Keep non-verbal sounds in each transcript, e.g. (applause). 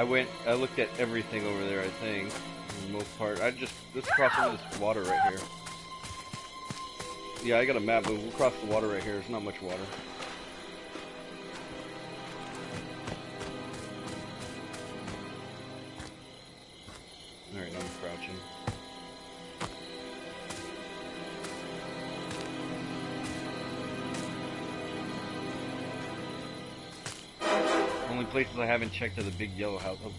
I went, I looked at everything over there, I think, for the most part. I just, let's cross over this water right here. Yeah, I got a map, but we'll cross the water right here. There's not much water. Places I haven't checked are the big yellow house. Oh,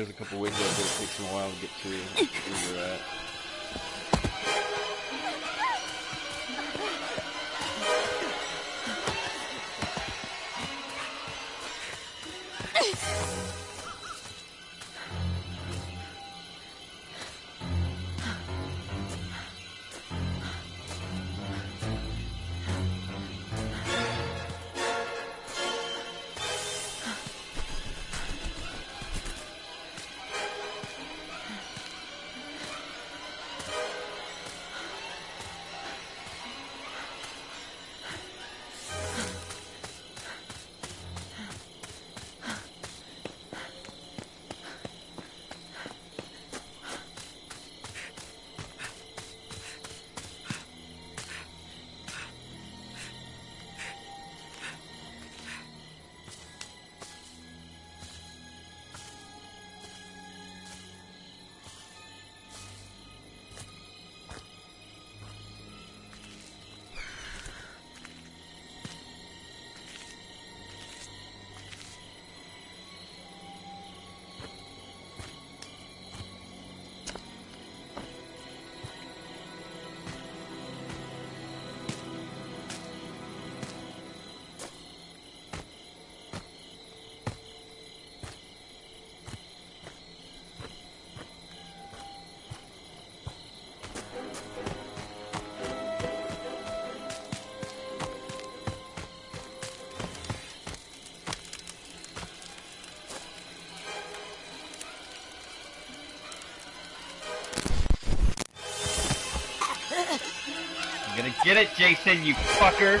there's a couple windows that it takes a while to get to get it, Jason, you fucker!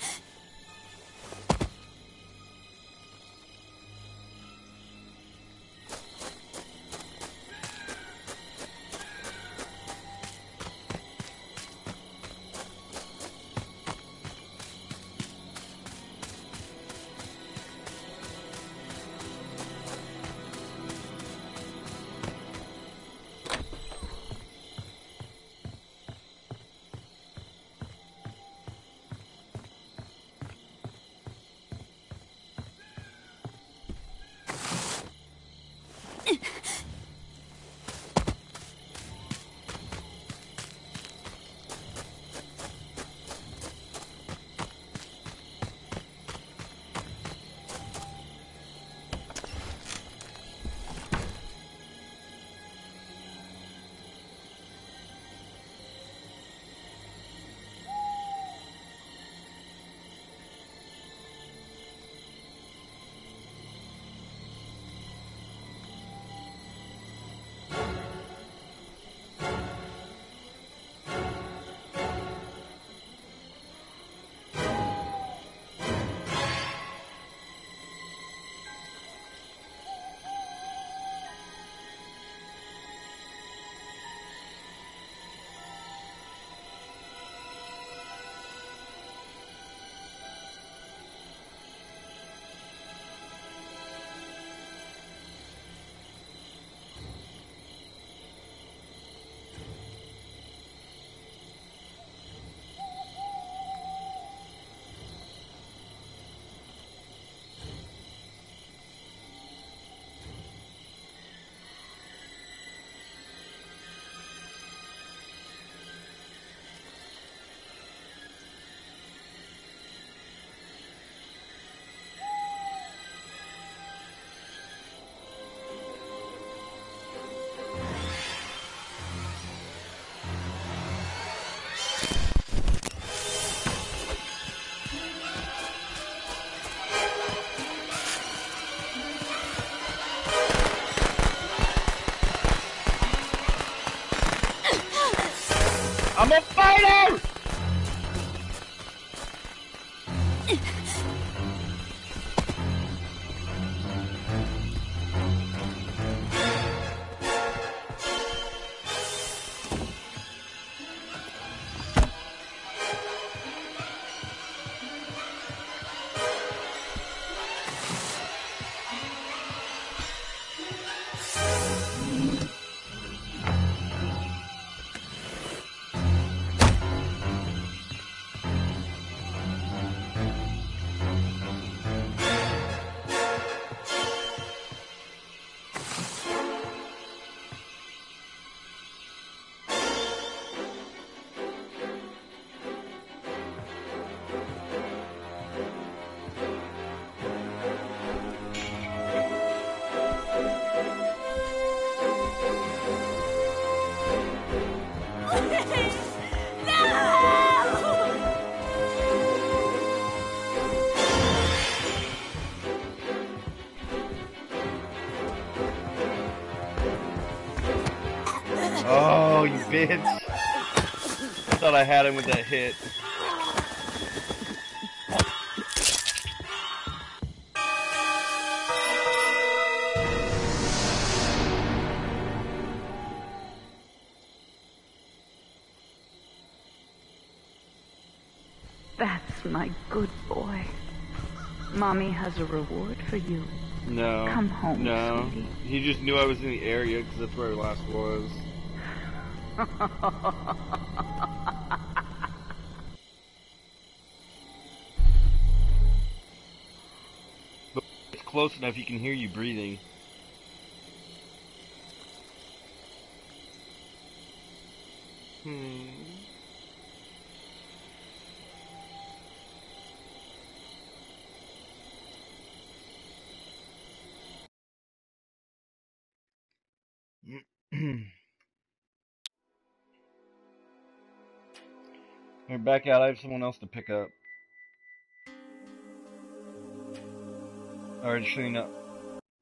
bitch. I thought I had him with that hit. That's my good boy. Mommy has a reward for you. No. Come home, No. sweetie. He just knew I was in the area because that's where I last was. (laughs) It's close enough he can hear you breathing. Back out. I have someone else to pick up. Actually, no.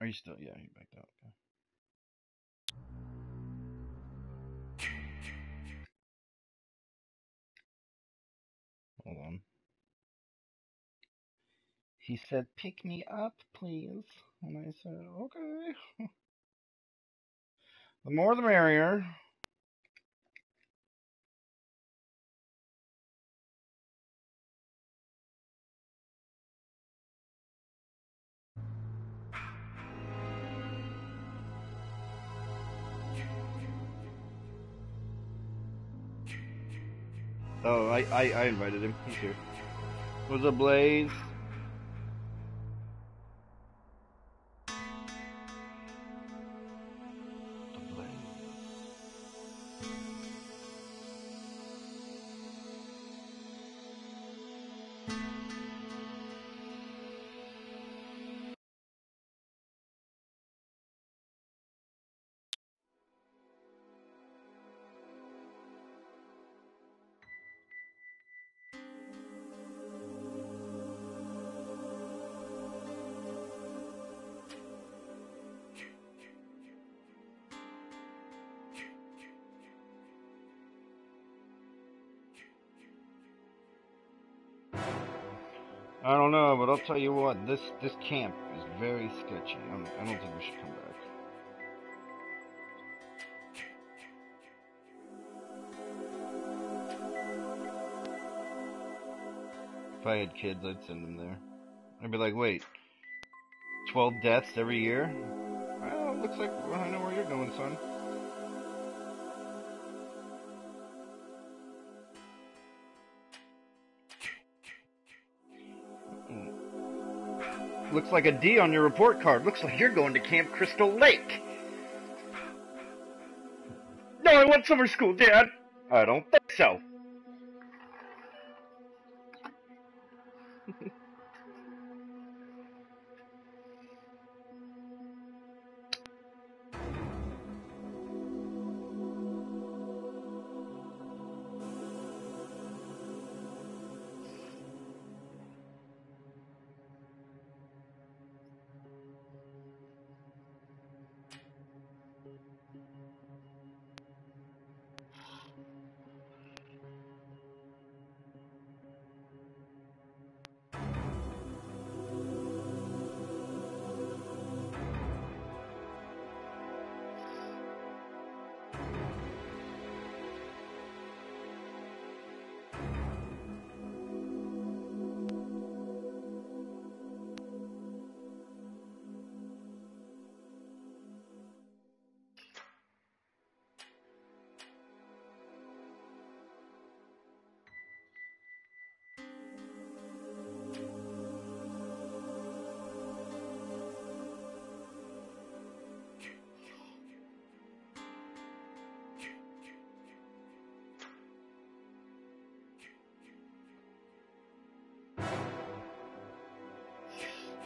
Are you still? Yeah, you backed out. Okay. Hold on. He said, "Pick me up, please," and I said, "Okay." (laughs) the more, the merrier. Oh, I, I, I invited him. He's here. What's up, Blaze? Tell you what. This this camp is very sketchy. I'm, I don't think we should come back. If I had kids, I'd send them there. I'd be like, wait, 12 deaths every year? Well, it looks like I know where you're going, son. Looks like a D on your report card. Looks like you're going to Camp Crystal Lake. No, I want summer school, Dad. I don't think so.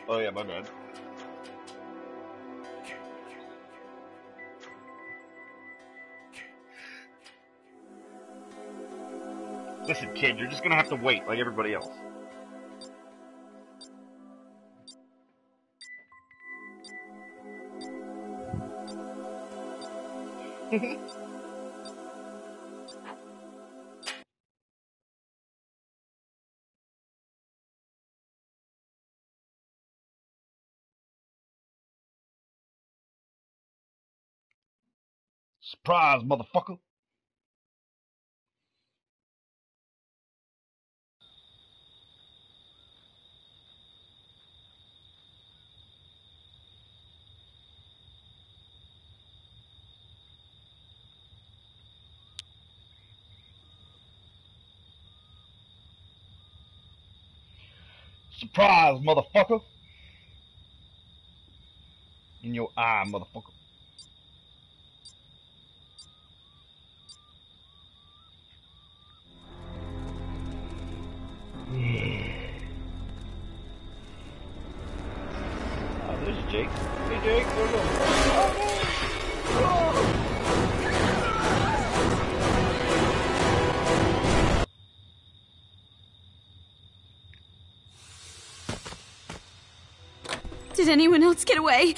Oh yeah, my bad. Listen, kid, you're just gonna have to wait like everybody else. (laughs) Surprise, motherfucker. Surprise, motherfucker. In your eye, motherfucker. There's Jake. Hey, Jake. Did anyone else get away?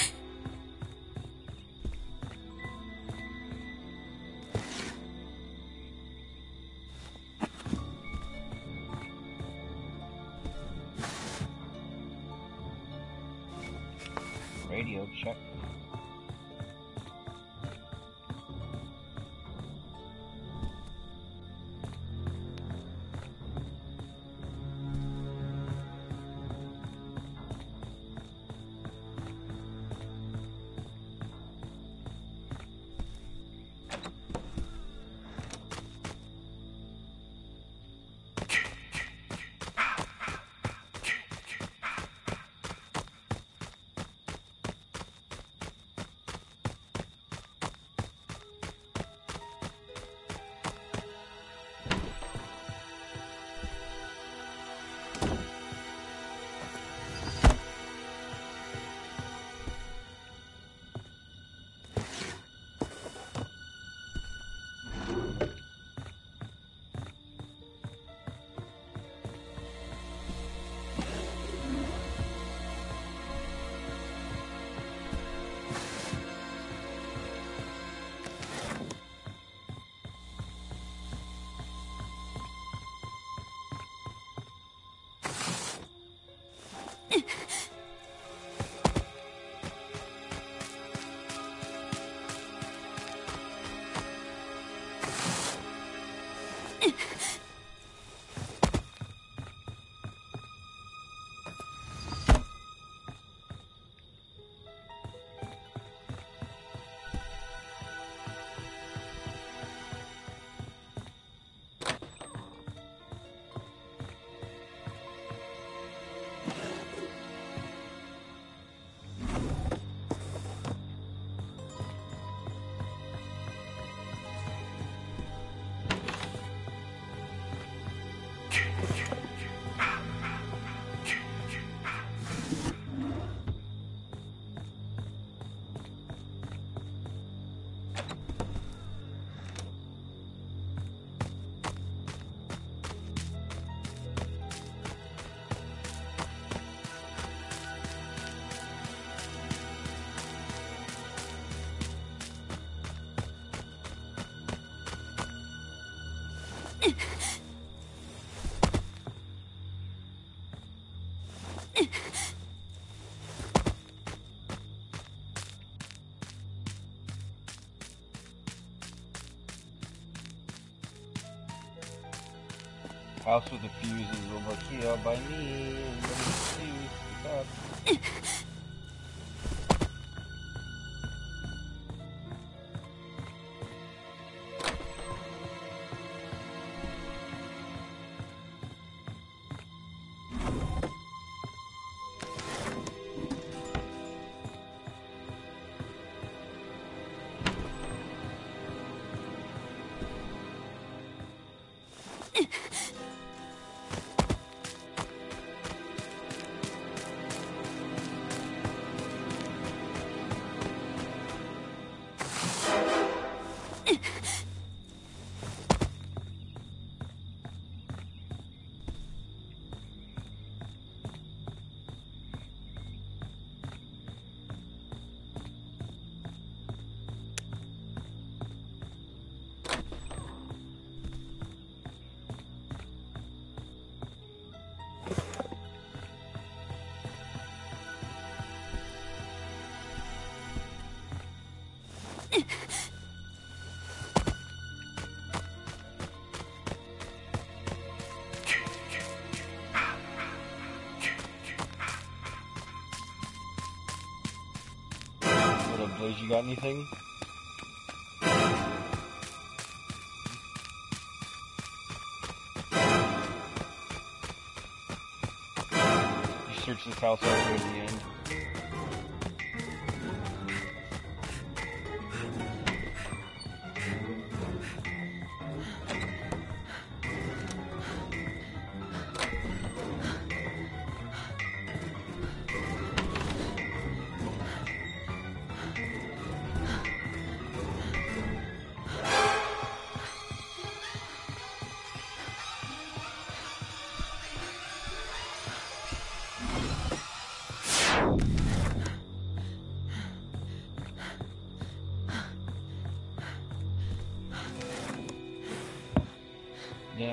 With the fuses over here by me. Let me see. Pick up. Blaze, you got anything? You search this house all the way to the end.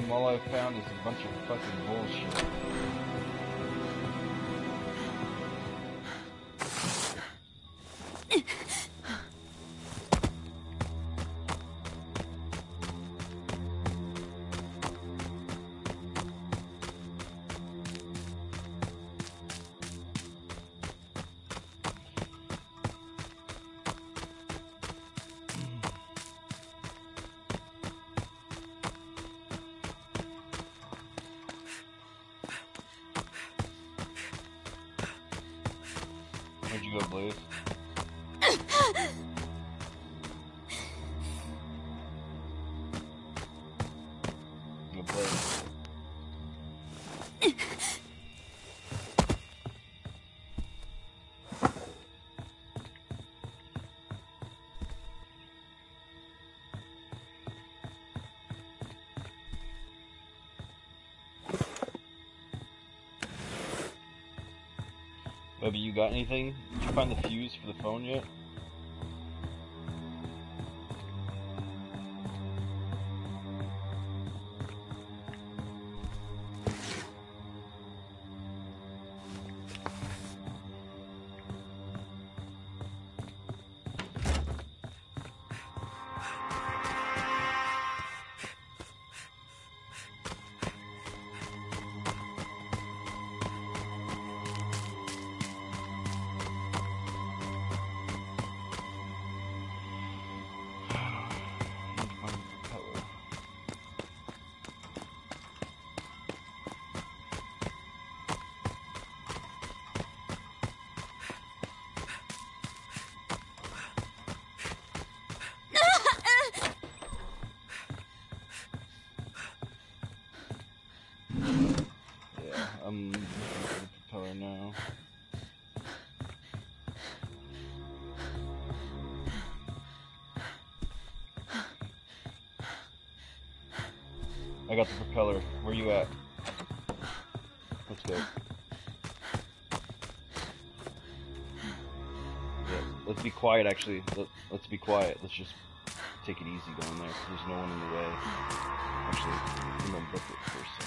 Damn, all I've found is a bunch of fucking bullshit. Where'd you go, Blaze? Webby, you got anything? Did you find the fuse for the phone yet? Quiet actually. Let, let's be quiet. Let's just take it easy down there. there's no one in the way. Actually, I'm gonna book it first.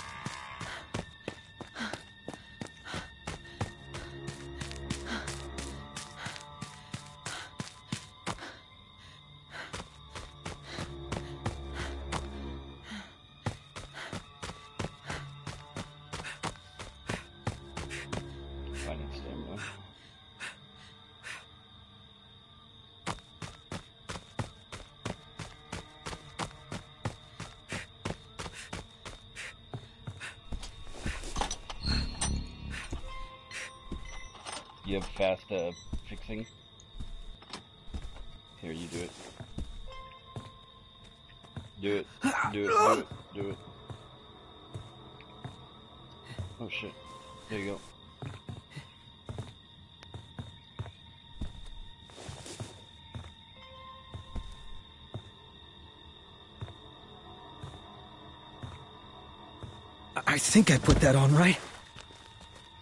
I think I put that on right.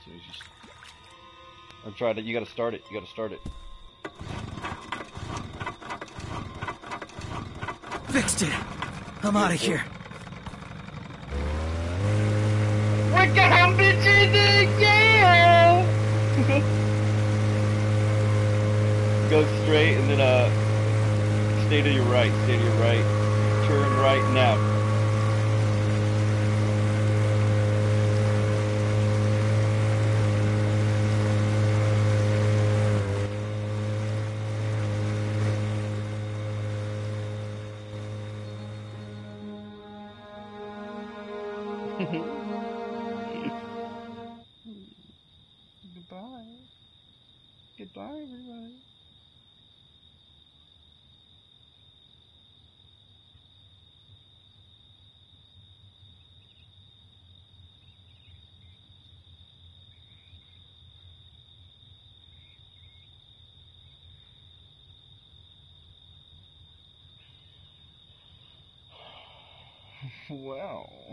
So you just. I tried it. You gotta start it. You gotta start it. Fixed it. I'm out of here. (laughs) Go straight and then uh, stay to your right. Stay to your right. Turn right now. Wow.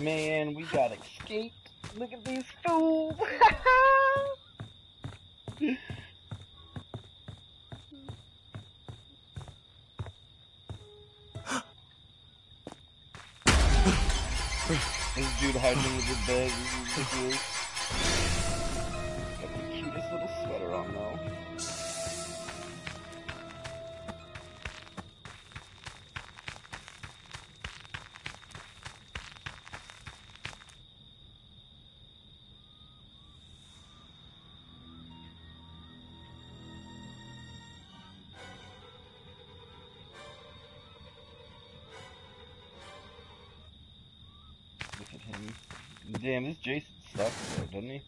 Man, we got escaped. Look at these fools. (laughs) this dude hiding under the bed is ridiculous. Damn, this Jason sucks though, doesn't he?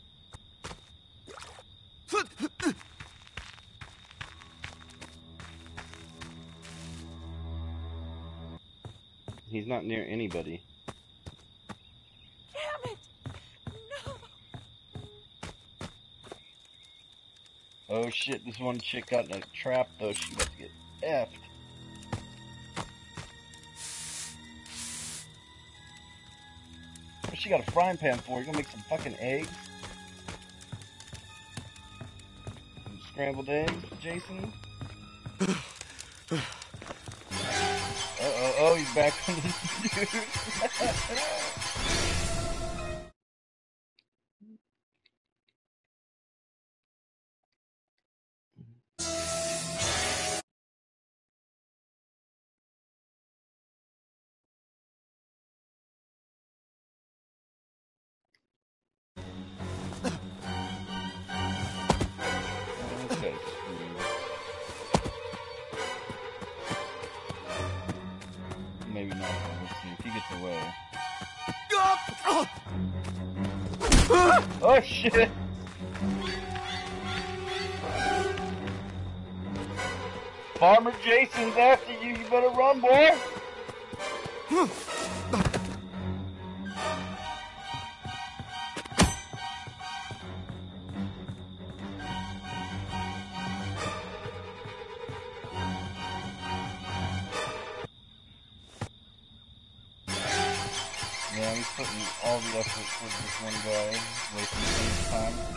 He's not near anybody. Damn it! No! Oh shit, this one chick got in a trap though, she about to get effed. She got a frying pan for? You gonna make some fucking eggs? Some scrambled eggs, Jason? (sighs) Uh oh, oh, he's back on this (laughs) dude. (laughs) this one guy, his time.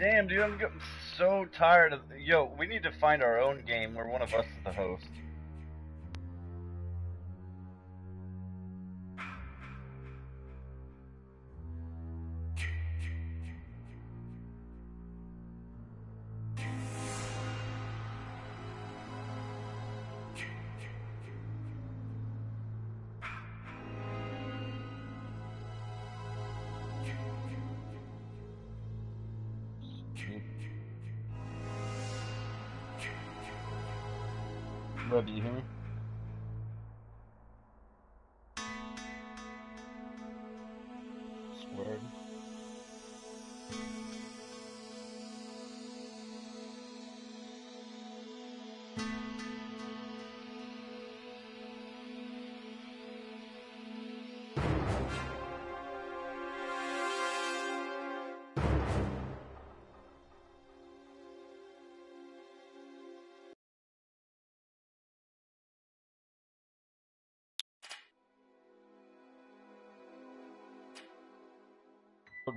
Damn, dude, I'm getting so tired of. Yo, we need to find our own game where one of us is the host.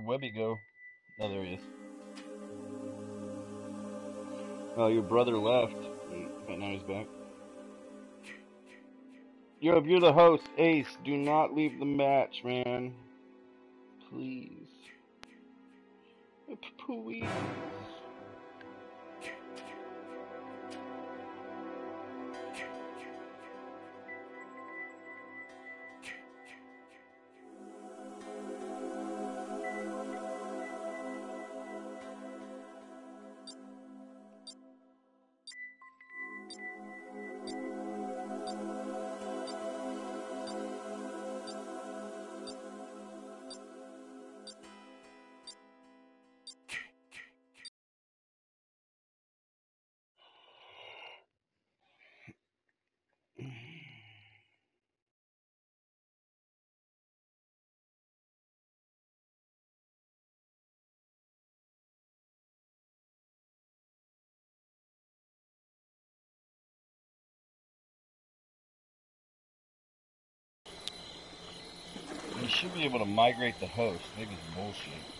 Webby go? Oh, there he is. Oh, your brother left, but now he's back. Yo, if you're the host, Ace, do not leave the match, man. Please. Please. Should be able to migrate the host. Maybe it's bullshit.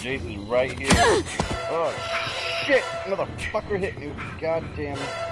Jason's right here. Oh shit! Another fucker hit me. God damn it.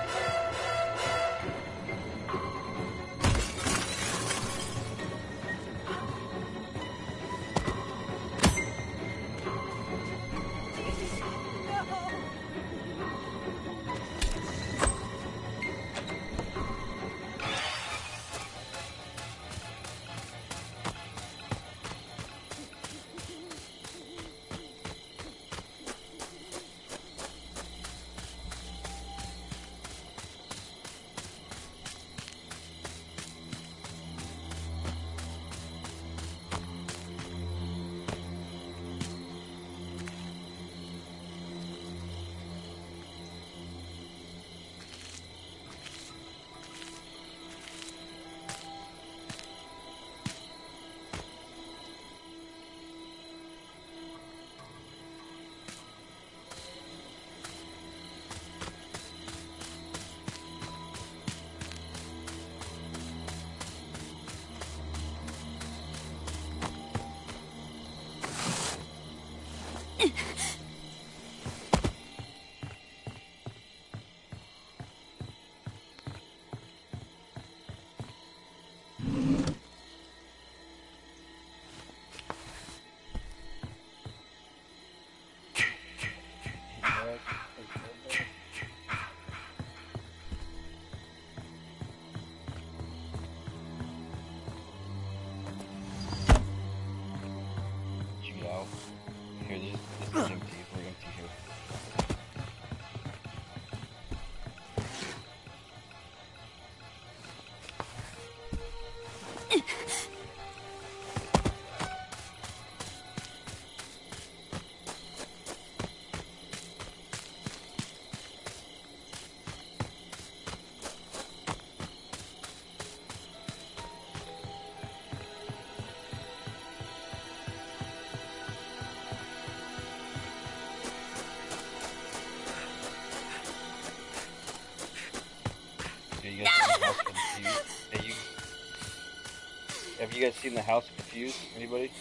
You guys seen the house fuse? Anybody?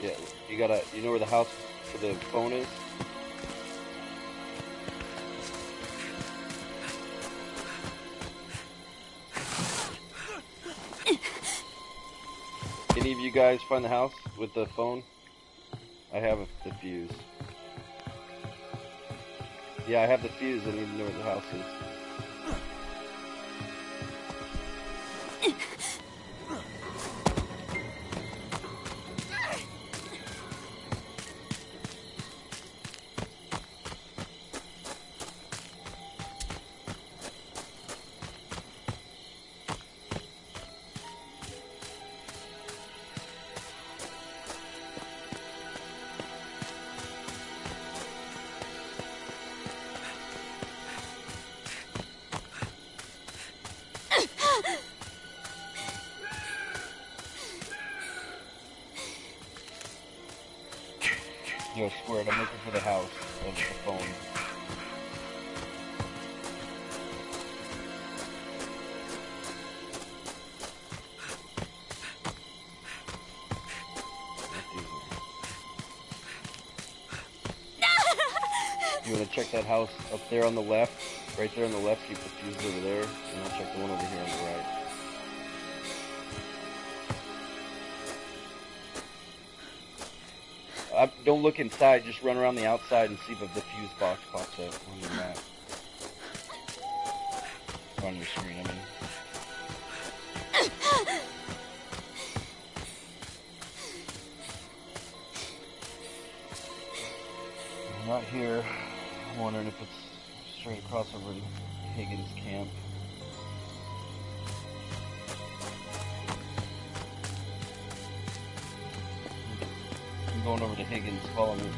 Yeah, you gotta. You know where the house for the phone is? Any of you guys find the house with the phone? I have the fuse. Yeah, I have the fuse. I need to know where the house is. You want to check that house up there on the left? Right there on the left, keep the fuse over there, and I'll check the one over here on the right. Uh, don't look inside, just run around the outside and see if the fuse box pops up on your map. On your screen, I mean. Not here. Wondering if it's straight across over to Higgins camp. I'm going over to Higgins, follow me.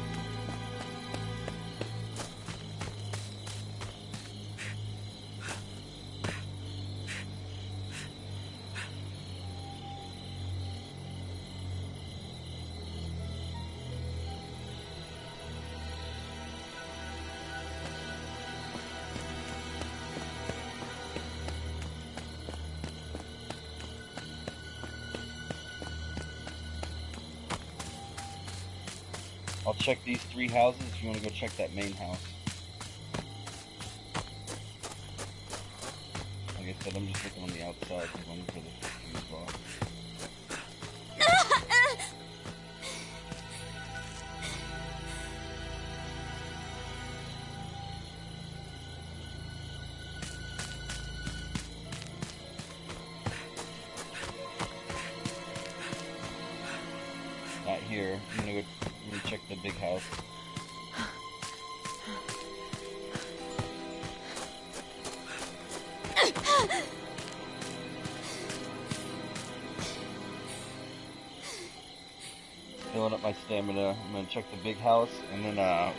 Check these three houses if you want to go check that main house. Like I said, I'm just looking on the outside I'm for the check the big house and then uh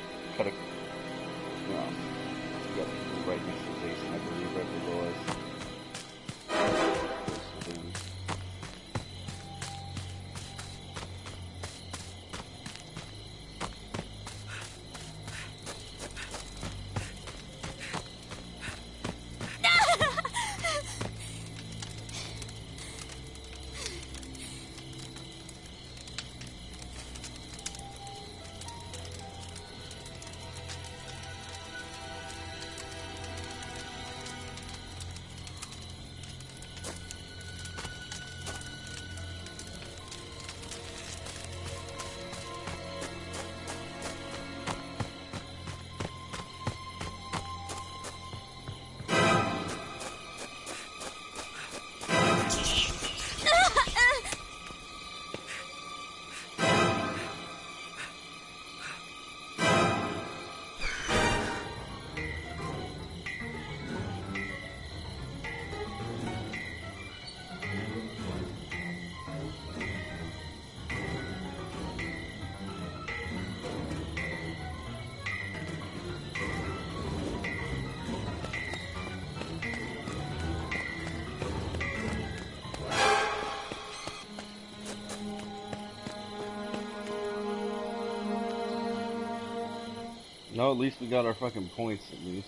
Well, at least we got our fucking points, at least.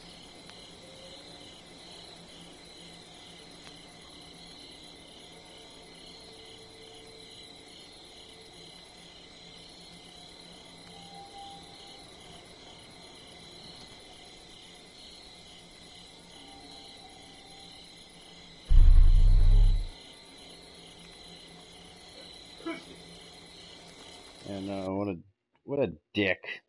And uh, what a what a dick.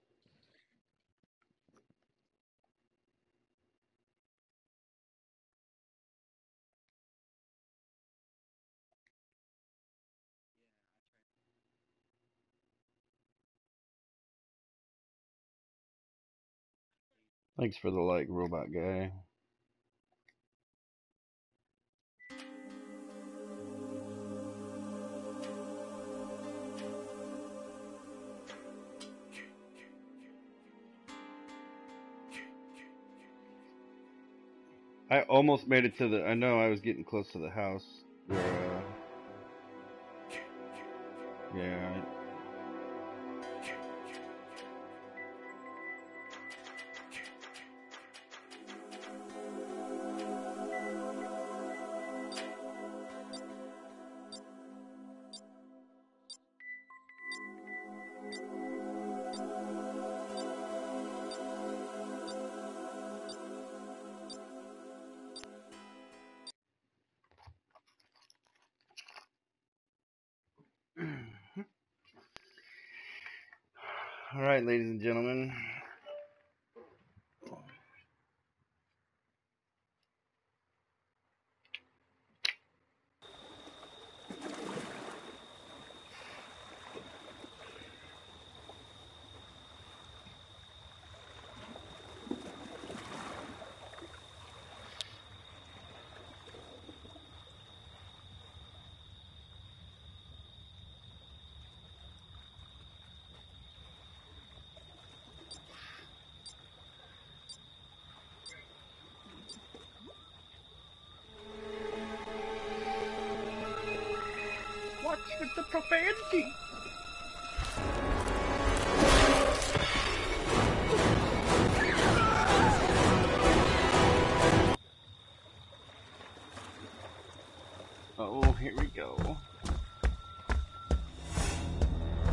Thanks for the like, robot guy. I almost made it to the. I know I was getting close to the house where.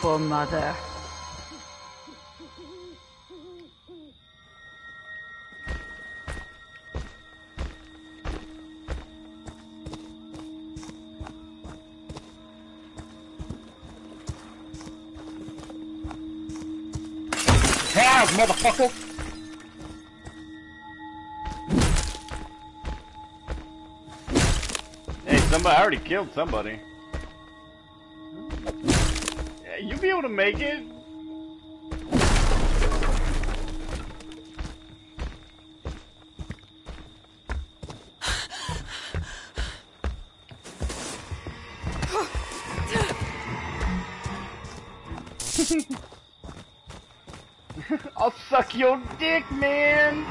In. Kill for mother. Have, motherfucker! Hey, somebody I already killed somebody. Make it. (laughs) I'll suck your dick, man.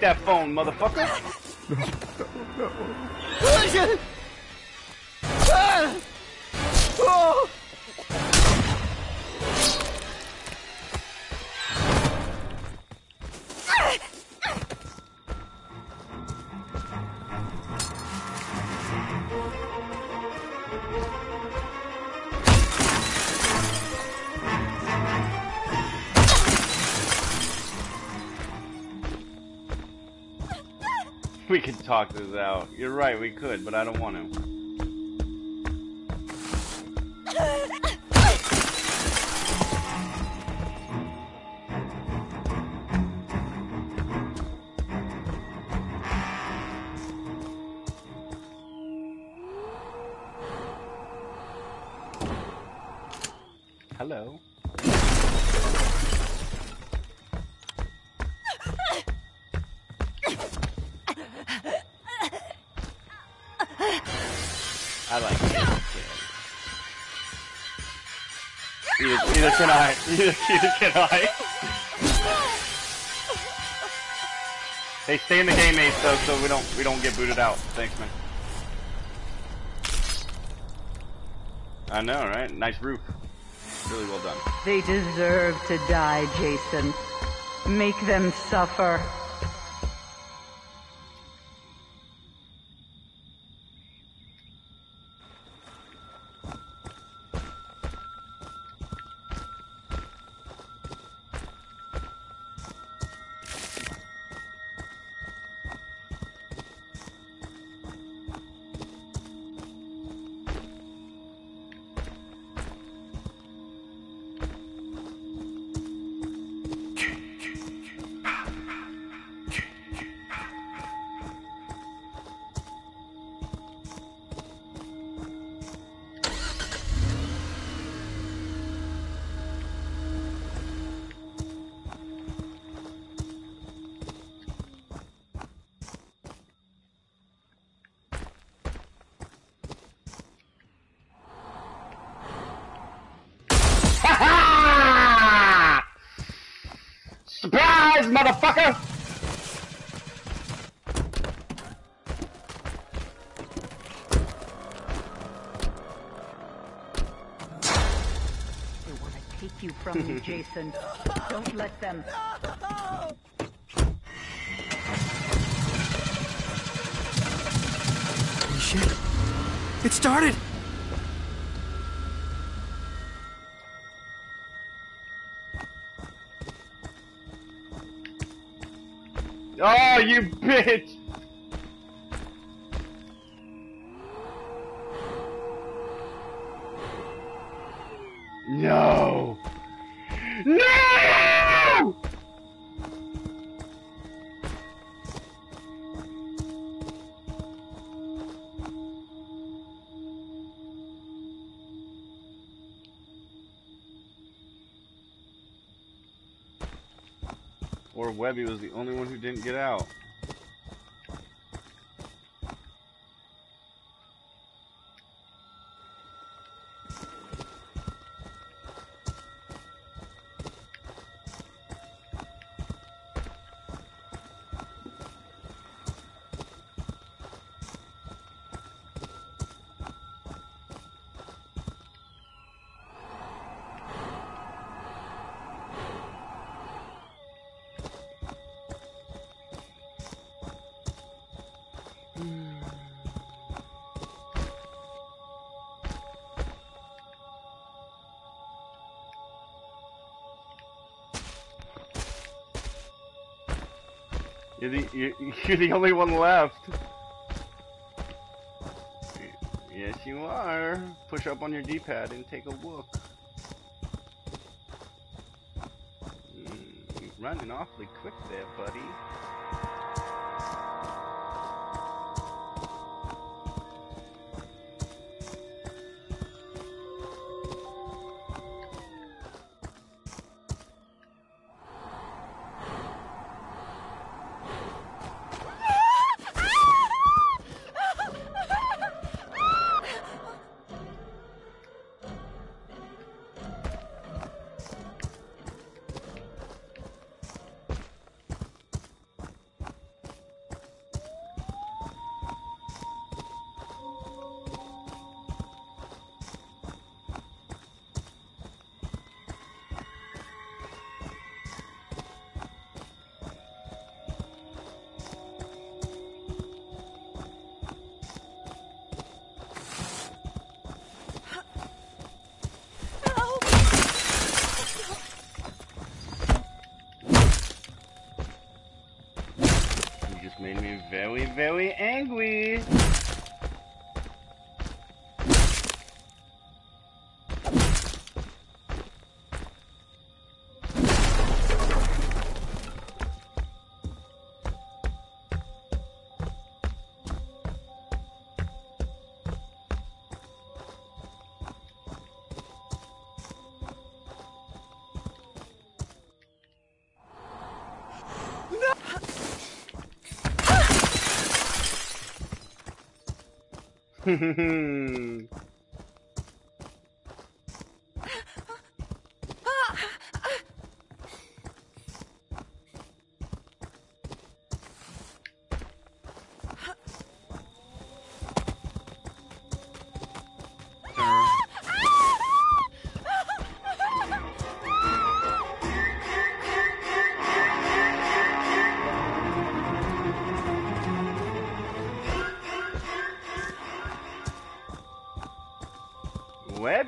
That phone, motherfucker? (laughs) Ah! This out. You're right, we could, but I don't want to. Neither, can I. Hey, stay in the game, Ace, though, so we don't we don't get booted out. Thanks, man. I know, right? Nice roof. Really well done. They deserve to die, Jason. Make them suffer. Take you Jason. Don't let them. Holy shit. It started! Oh, you bitch! Or Webby was the only one who didn't get out. You're the you're, (laughs) you're the only one left. Yes, you are. Push up on your D-pad and take a look. Mm, you're running awfully quick there, buddy. Angry. (laughs)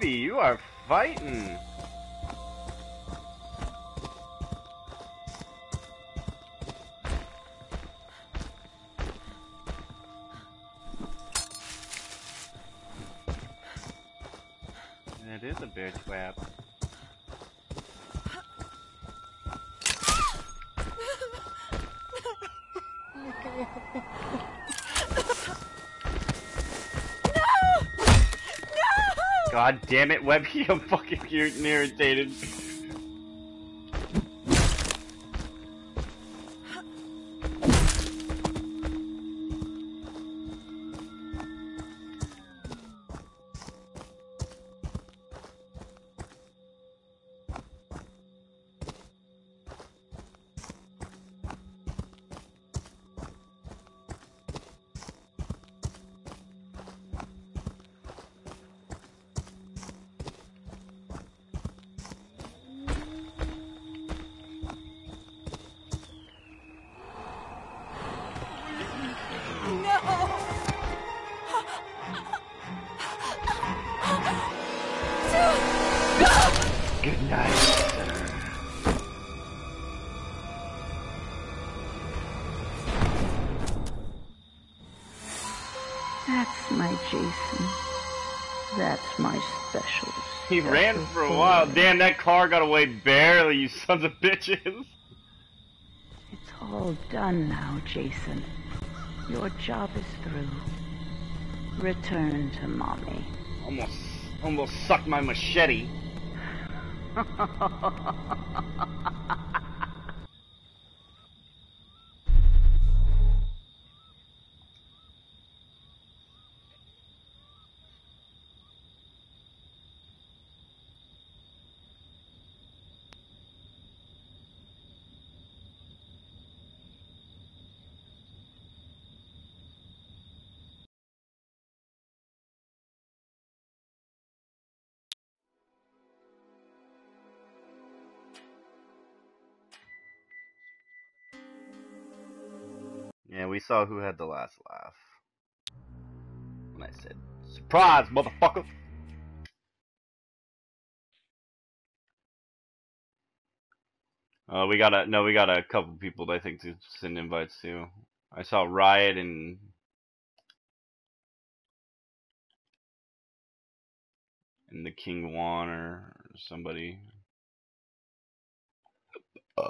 You are fighting. It is a bear trap. God damn it, Webby, (laughs) I'm fucking ir- irritated. He ran for a while. Damn, that car got away barely, you sons of bitches. It's all done now, Jason. Your job is through. Return to mommy. Almost, almost sucked my machete. (laughs) saw who had the last laugh. And I said, surprise, motherfucker! Uh, we got a, no, we got a couple people I think to send invites to. I saw Riot and and the King Juan or somebody. Uh,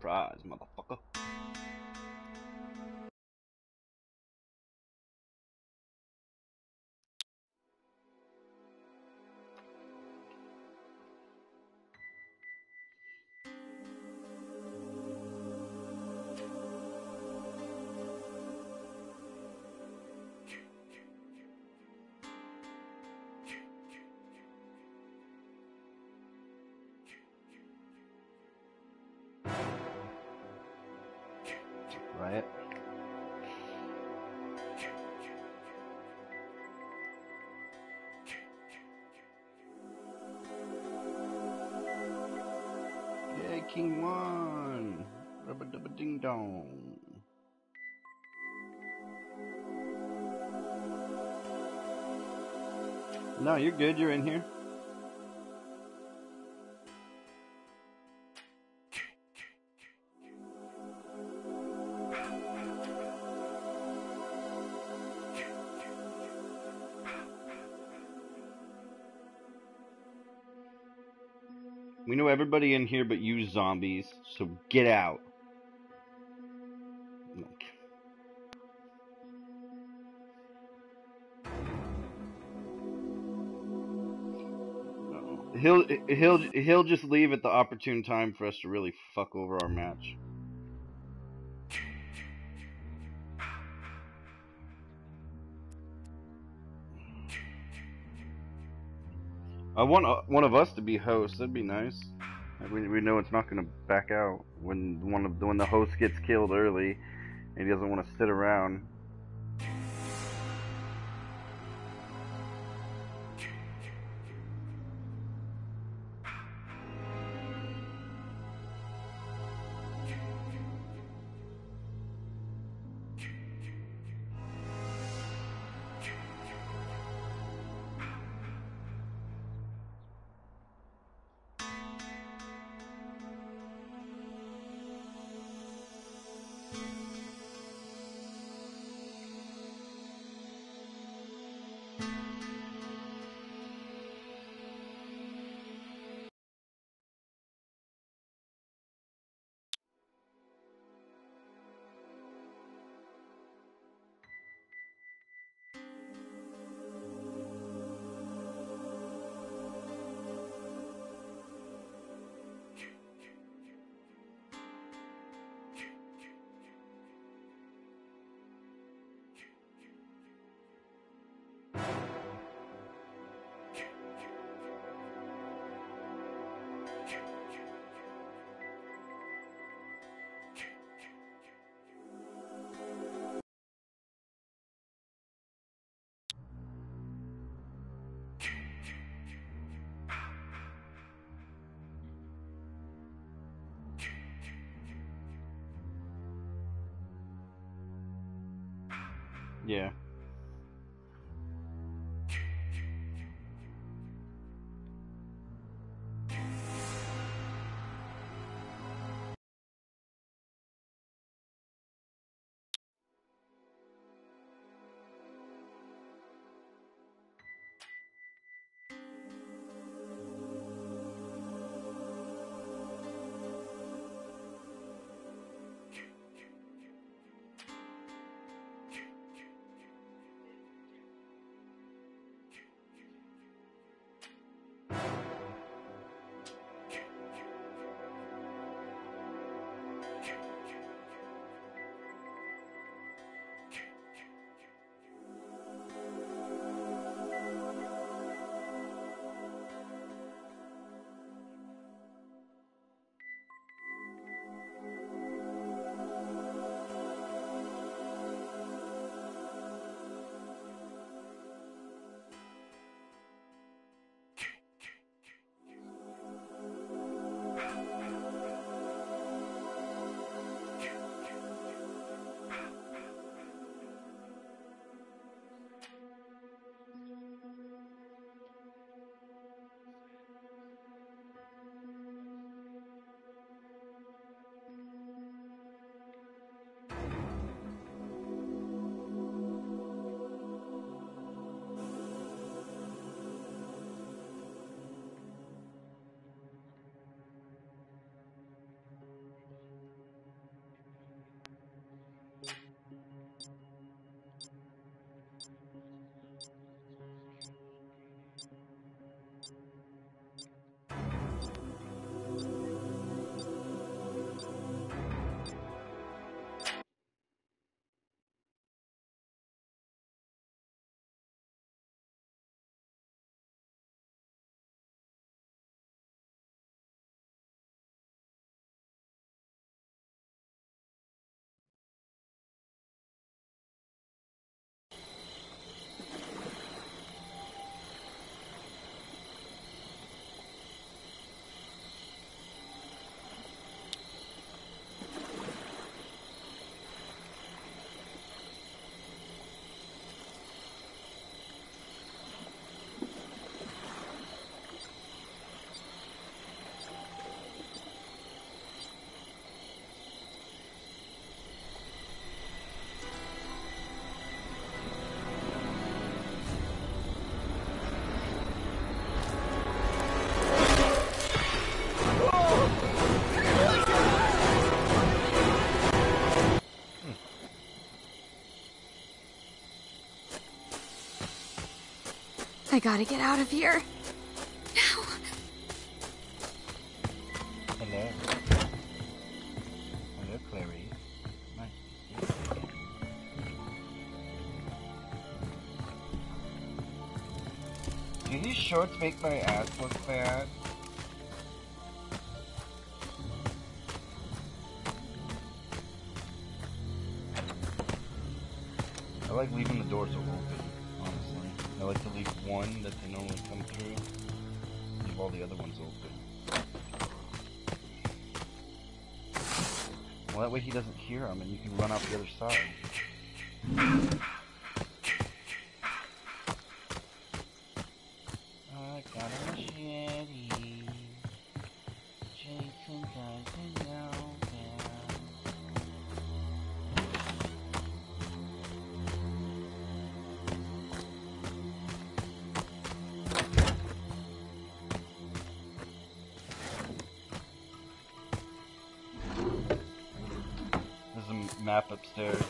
surprise, motherfucker. No, you're good. You're in here. We know everybody in here but you zombies, so get out. He'll he'll he'll just leave at the opportune time for us to really fuck over our match. I want uh, one of us to be host. That'd be nice. We we know it's not gonna back out when one of when the host gets killed early, and he doesn't want to sit around. Gotta get out of here. Now. Hello. Hello, Clarice. Nice. Do these shorts make my ass look bad? All the other ones open. Well, that way he doesn't hear them and you can run out the other side. A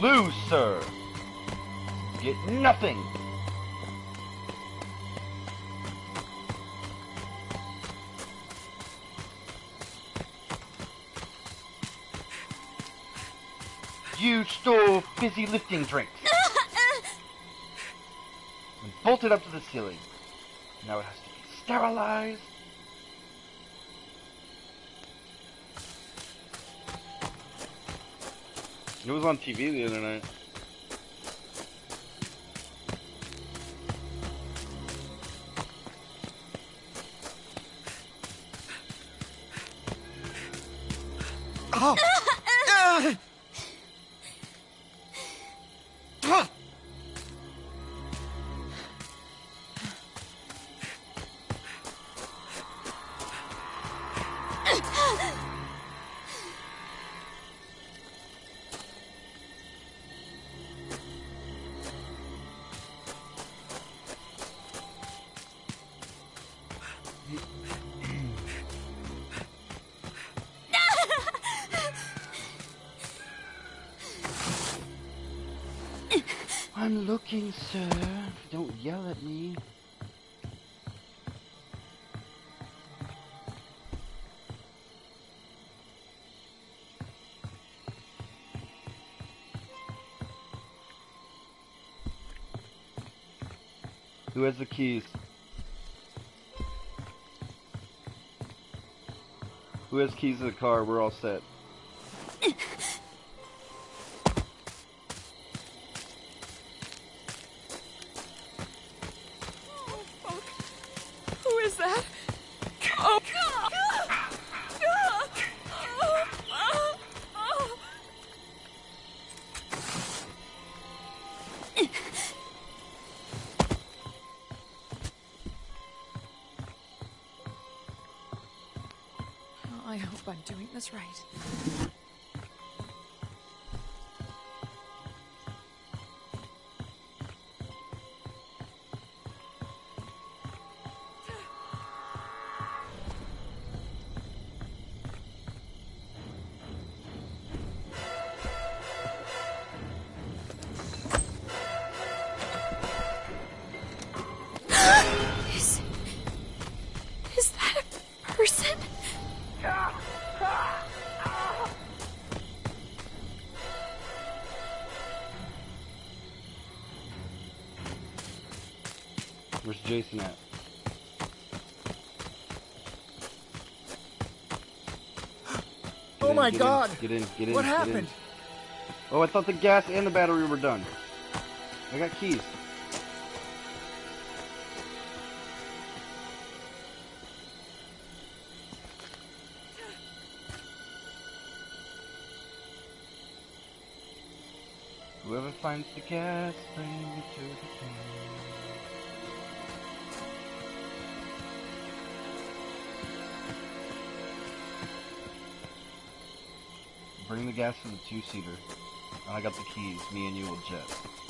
lose, sir. Get nothing. You stole fizzy lifting drinks (laughs) and bolted up to the ceiling. Now it has to be sterilized. It was on TV the other night. Oh! Looking, sir. Don't yell at me. Who has the keys? Who has keys to the car? We're all set. This right. Where's Jason at? Get Oh in, my get in, God. Get in, get in. What get in. happened? Oh, I thought the gas and the battery were done. I got keys. Whoever finds the gas, bring it to the town. Gas to the two-seater. And I got the keys. Me and you will jet.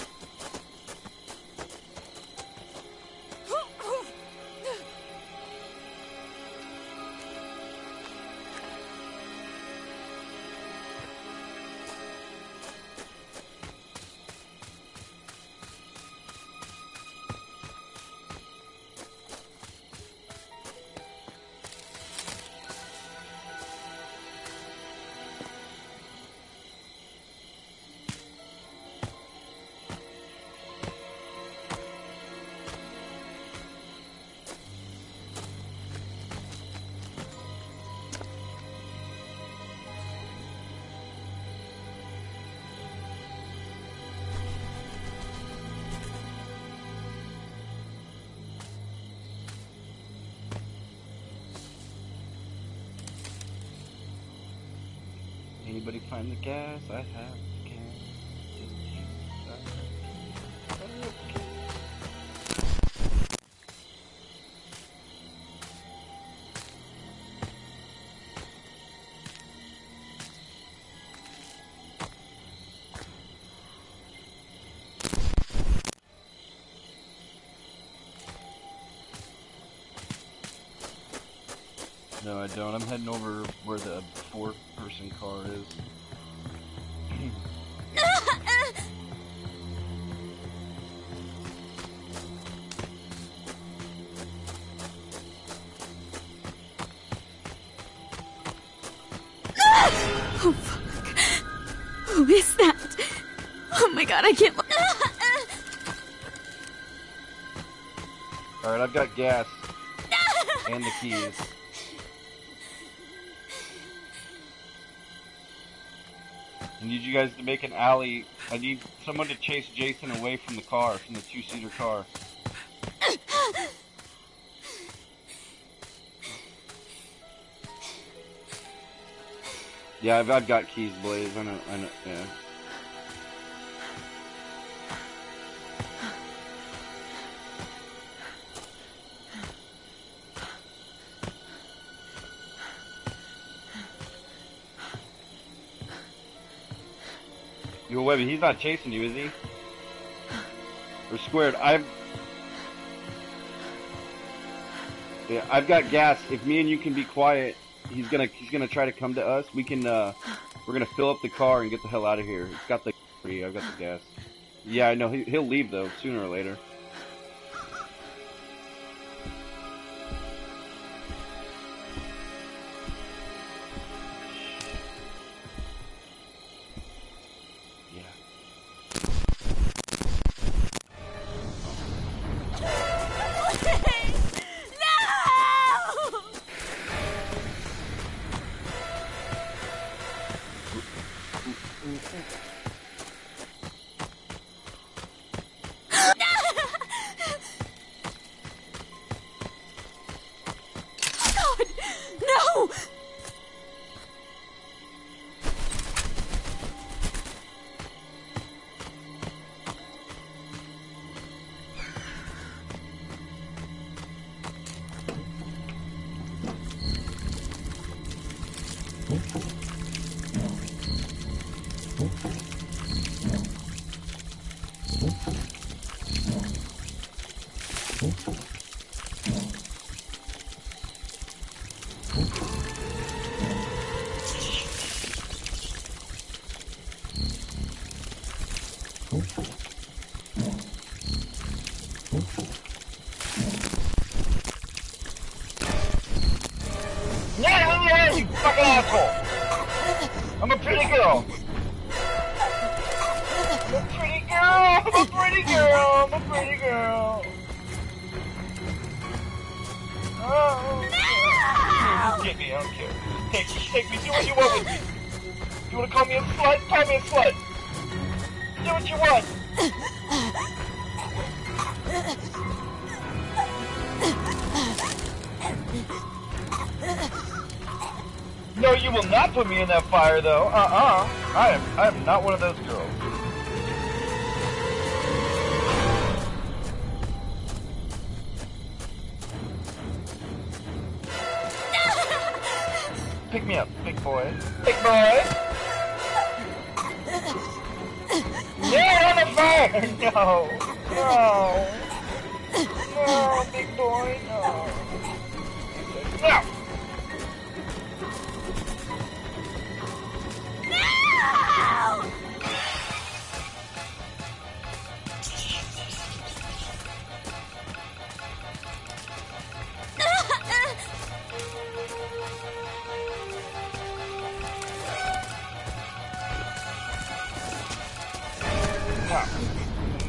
No, I don't. I'm heading over where the four-person car is. (laughs) Oh, fuck. Who is that? Oh my god, I can't. All right, I've got gas and the keys. You guys to make an alley. I need someone to chase Jason away from the car, from the two-seater car. Yeah, I've, I've got keys, Blaze. I know, I know, yeah. Webby, he's not chasing you, is he? We're squared. I've... Yeah, I've got gas. If me and you can be quiet, he's gonna he's gonna try to come to us. We can uh we're gonna fill up the car and get the hell out of here. It's got the I've got the gas. Yeah, I know he, he'll leave though sooner or later. Me in that fire, though. Uh-uh. I am, I am not one of those girls. (laughs) Pick me up, big boy. Big boy. Yeah, on the fire! (laughs) No, no, no, big boy, no. No.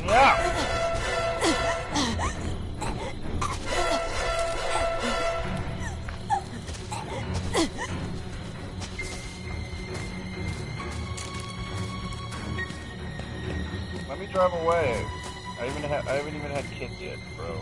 No. Drive away. I even ha- I haven't even had kids yet, bro.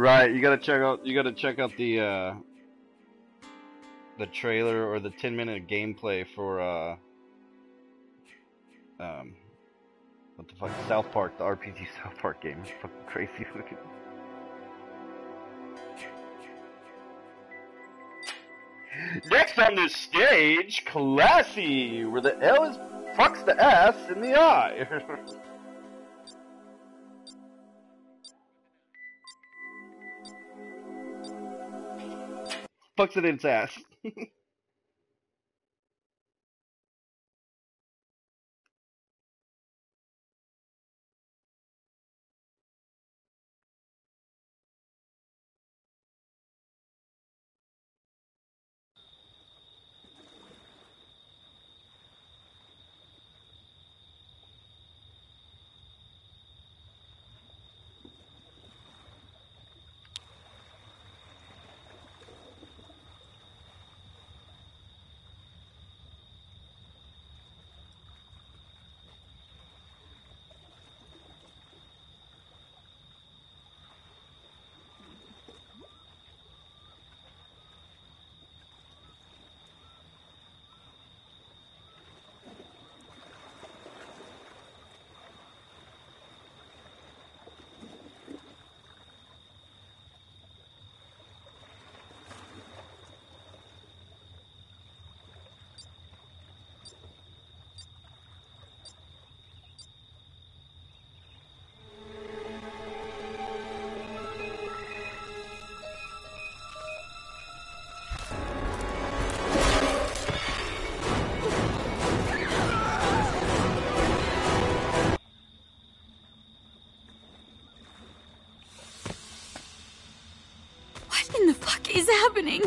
Right, you gotta check out. You gotta check out the uh, the trailer or the ten minute gameplay for uh, um, what the fuck, South Park, the RPG (laughs) South Park game. It's fucking crazy looking. Next on this stage, classy, where the L is fucks the S in the eye. (laughs) fucks it in its (laughs) ass. Happening?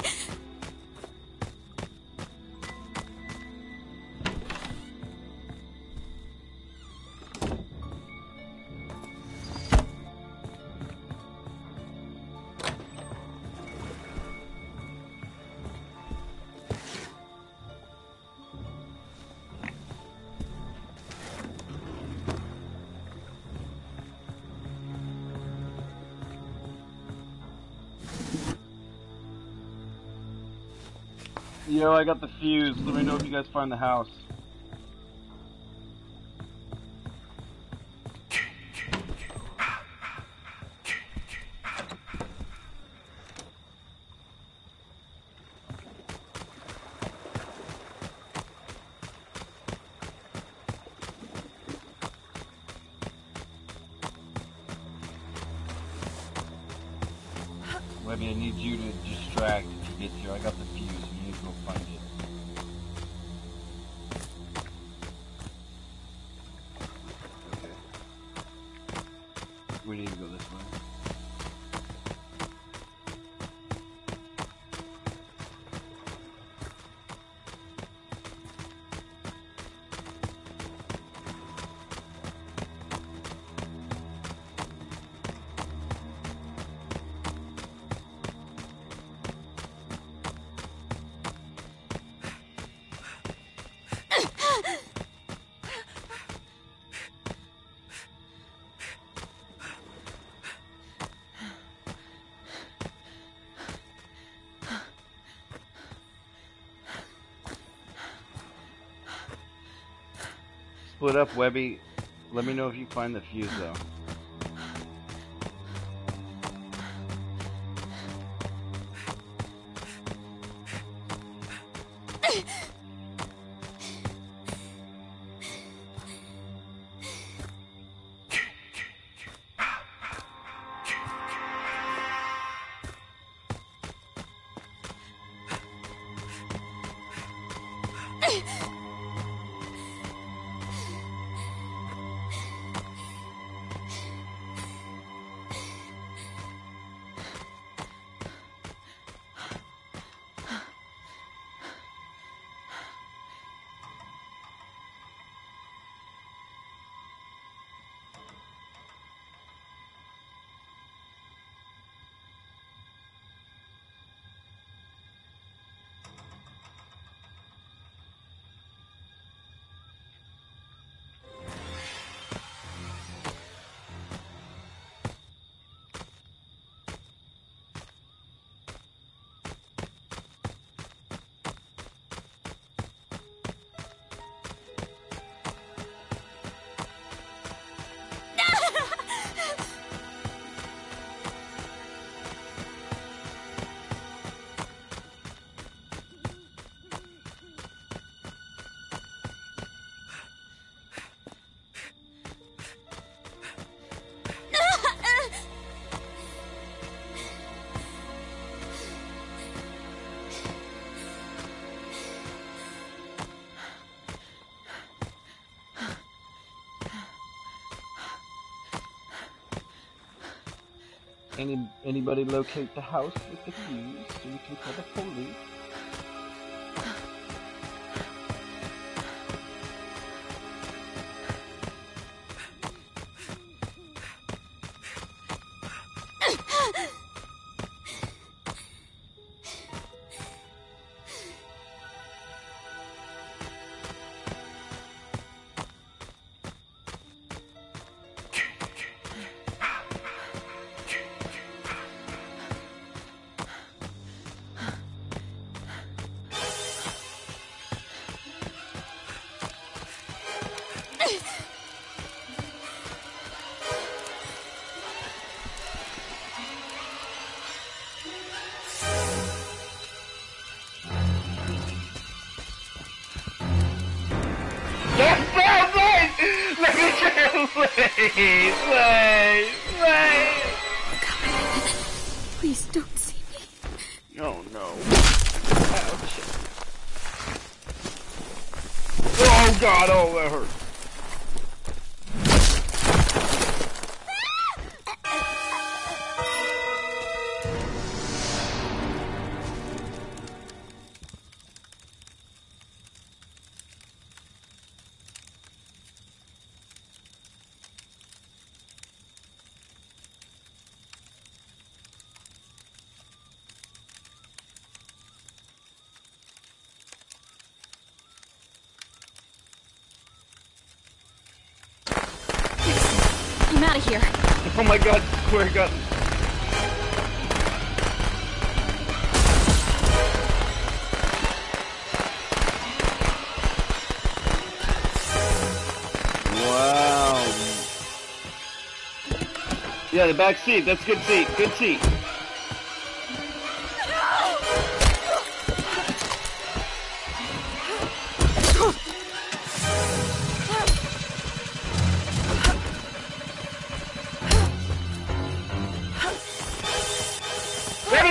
Yo, I got the fuse. Let me know if you guys find the house. Split up, Webby. Let me know if you find the fuse, though. Any anybody locate the house with the fuse so we can call the police? (laughs) please, my god, oh swear to god. Wow. Yeah, the back seat. That's good seat. Good seat.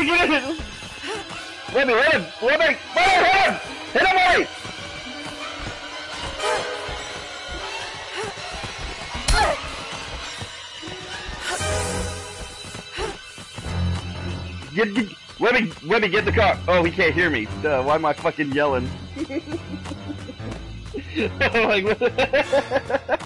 Me get it! Let me, let him! Let him! Hit him! Hit him, Wally! Get, get, let me get the car. Oh, he can't hear me. Duh, why am I fucking yelling? (laughs) like, (laughs) (laughs)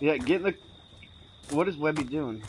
yeah, get in the. What is Webby doing?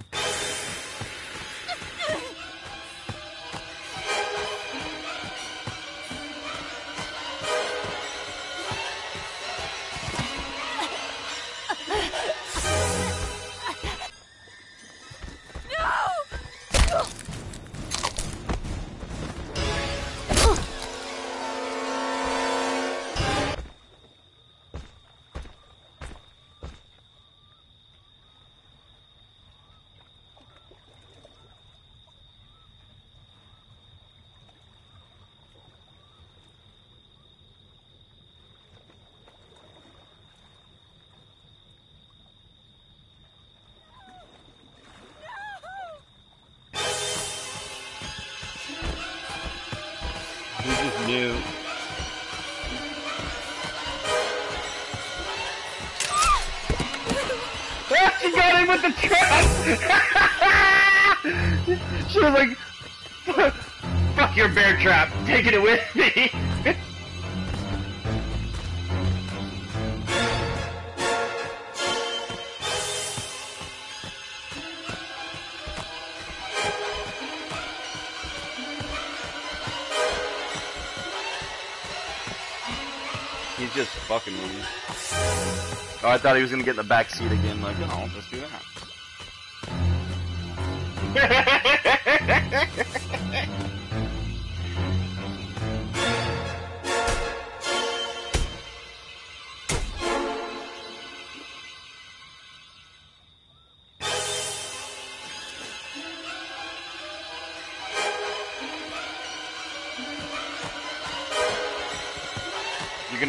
Bear trap, taking it with me. He's just fucking with me. Oh, I thought he was gonna get in the back seat again. Like, oh, let's do that. (laughs)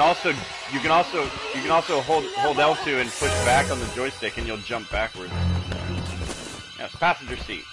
also you can also you can also hold hold L2 and push back on the joystick and you'll jump backwards. Yes, passenger seat.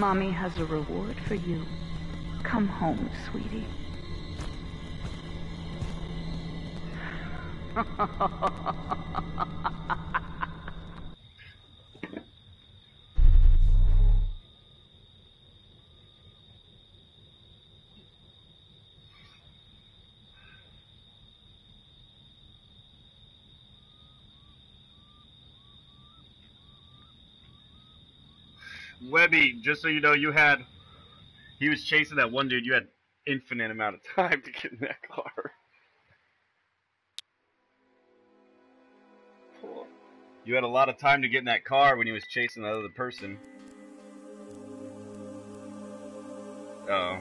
Mommy has a reward for you. Come home, sweetie. (laughs) Webby, just so you know, you had. He was chasing that one dude. You had infinite amount of time to get in that car. You had a lot of time to get in that car when he was chasing the other person. Oh.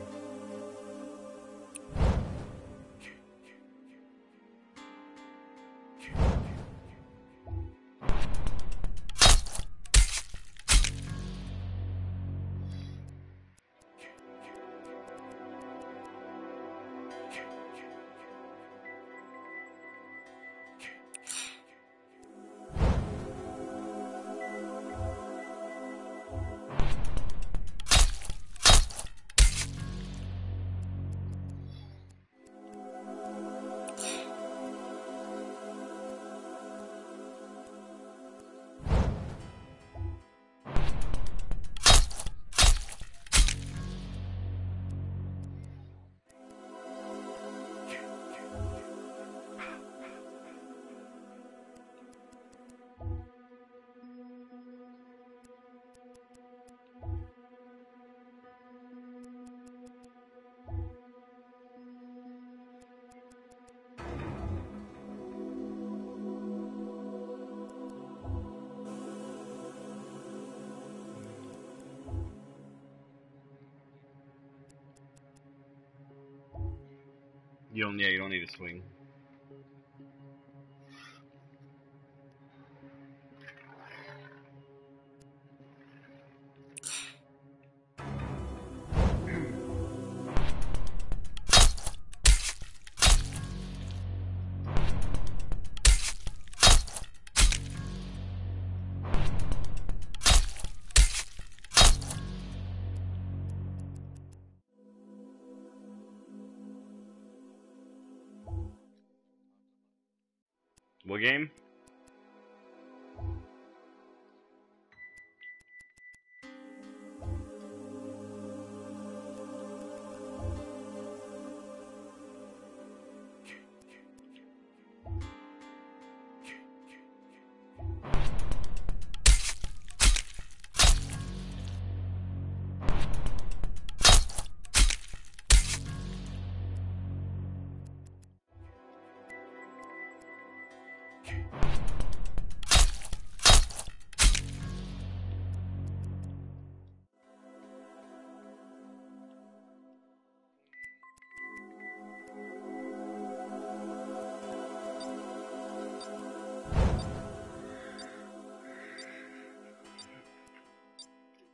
You don't. Yeah, you don't need to swing. What game?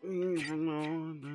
Mm-hmm.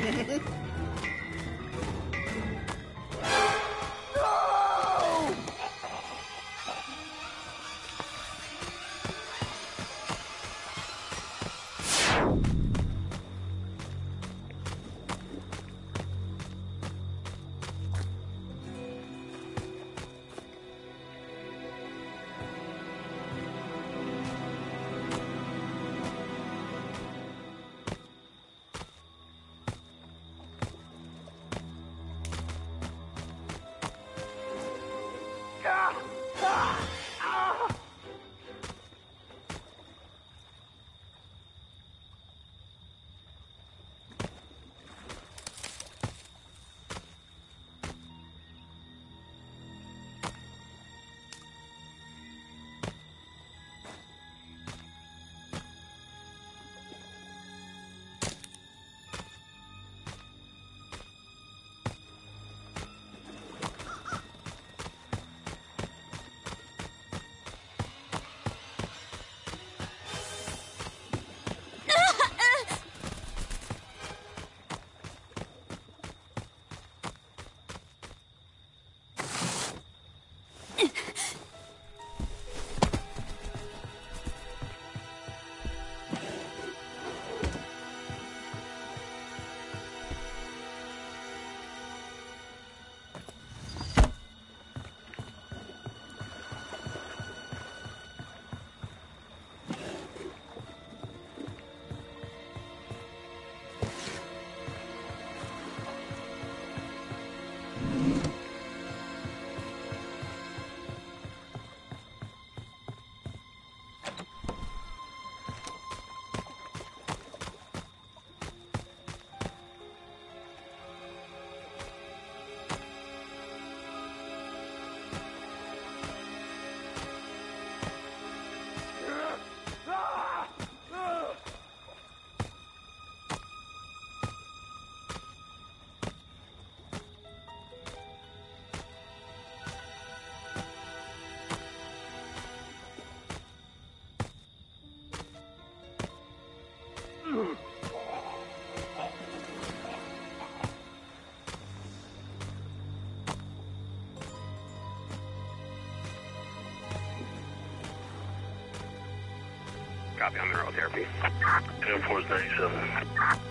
thank (laughs) Copy, I'm in aerotherapy. 10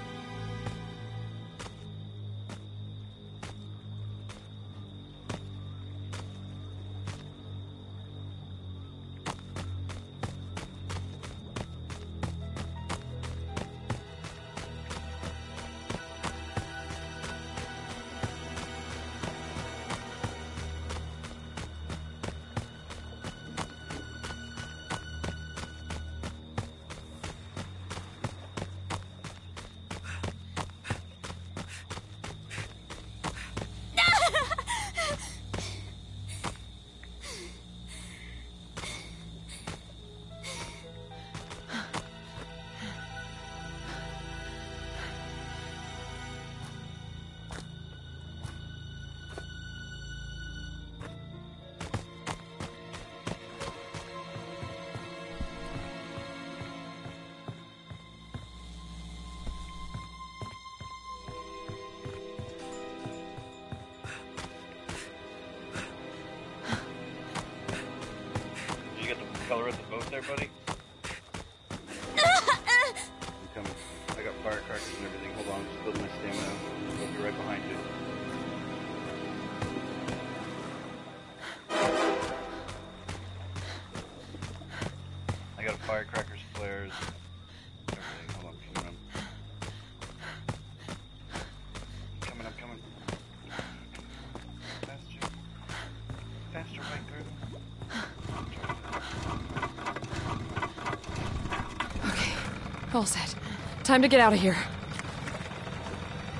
all set. Time to get out of here.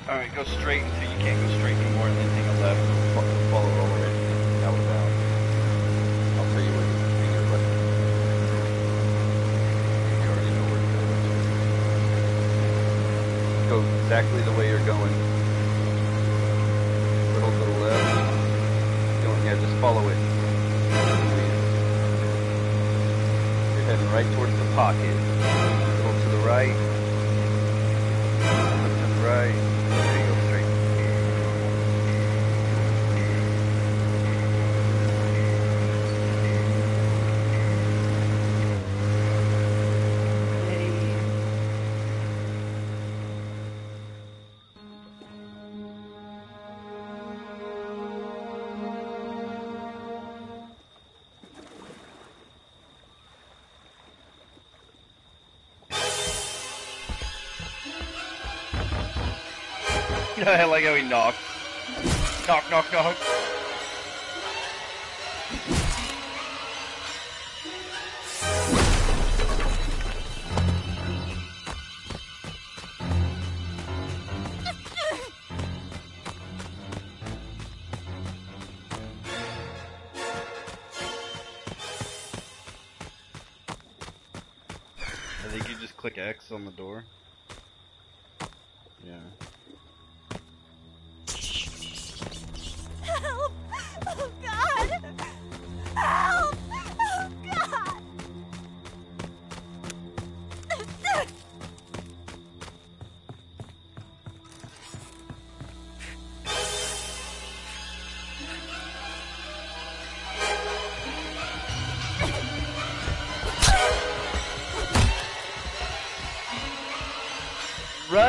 Alright, go straight until you can't go straight anymore, and then take a left. fo- Follow over it. Out and out. I'll tell you hang left. You already know where to go. Go exactly the way you're going. Little to the left. Going, yeah, just follow it. You're heading right towards the pocket. I like how he knocked. Knock, knock, knock. I think you just click X on the door.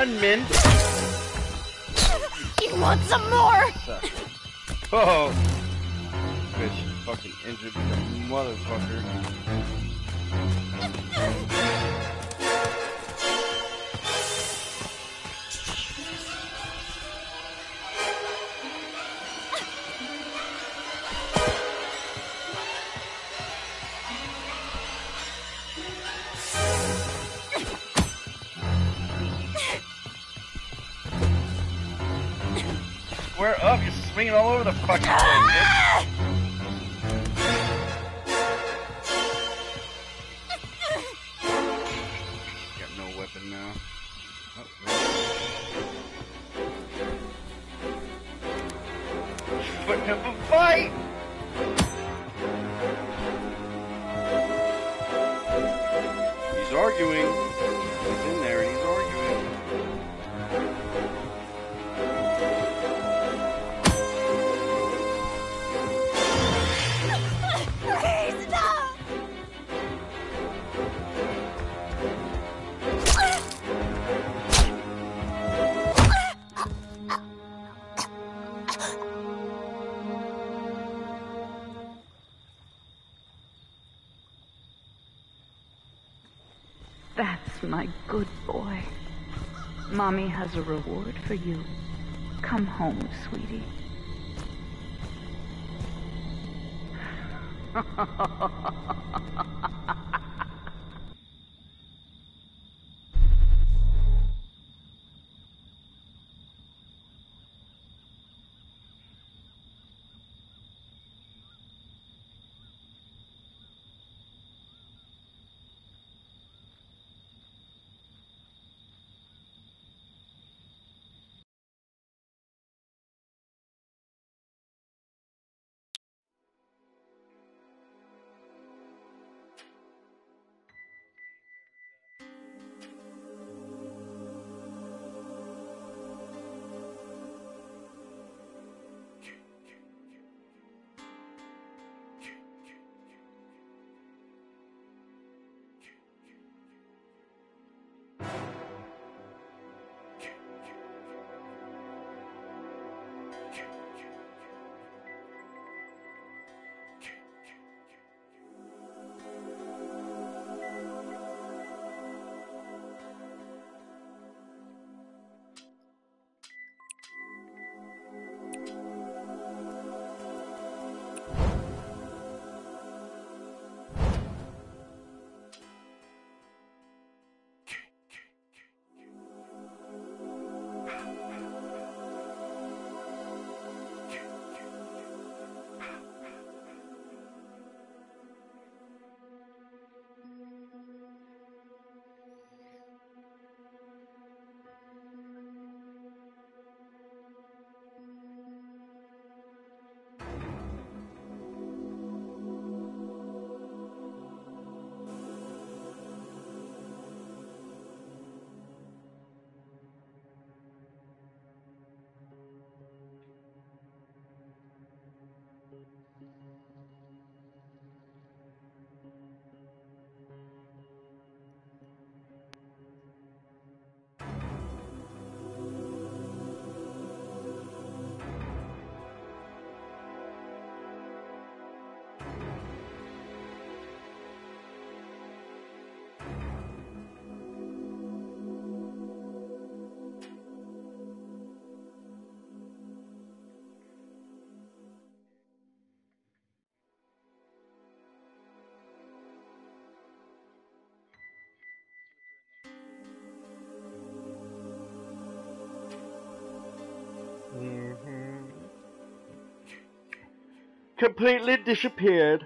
You want some more? Oh! Bitch, fucking injured motherfucker. You're all over the fucking place, Has a reward for you. Come home, sweetie. Completely disappeared.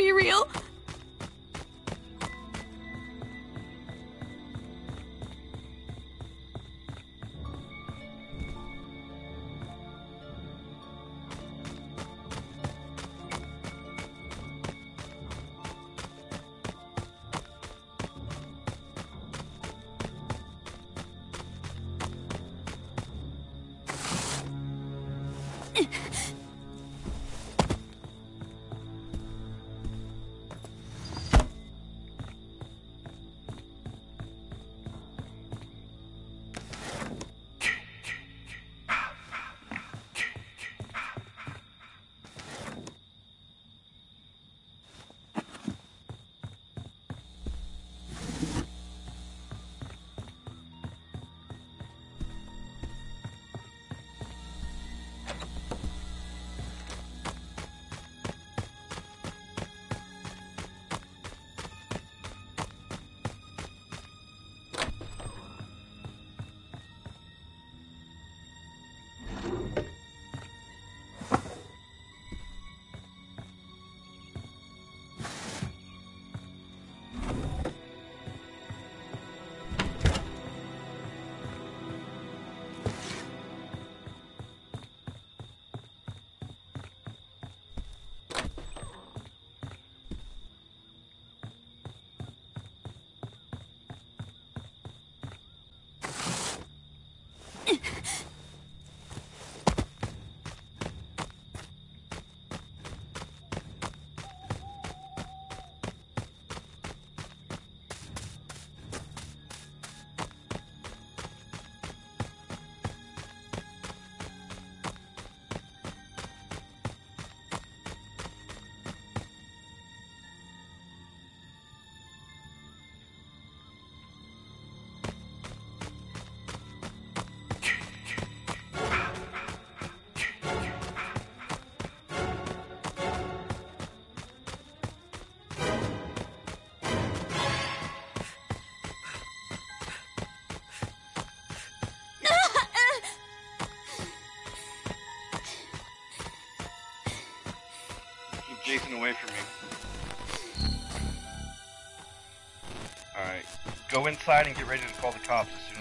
be real. Away from me. Alright. Go inside and get ready to call the cops as soon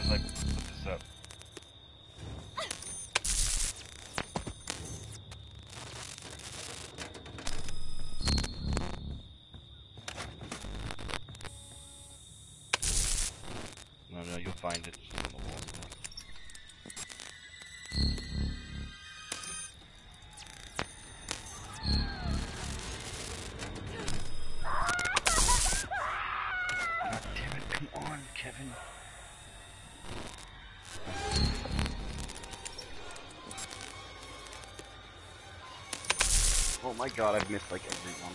my god, I've missed like everyone.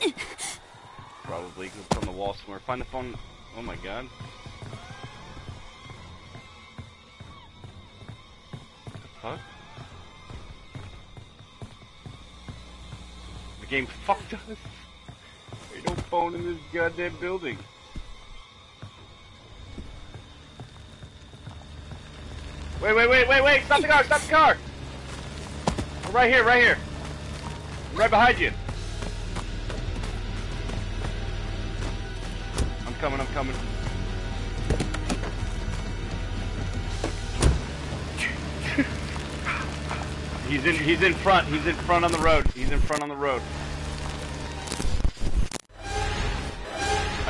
(laughs) Probably it's on the wall somewhere. Find the phone. Oh my god. Fucked us. Ain't no phone in this goddamn building. Wait, wait, wait, wait, wait! Stop the car! Stop the car! We're right here, right here. I'm right behind you. I'm coming, I'm coming. he's in he's in front. He's in front on the road. He's in front on the road.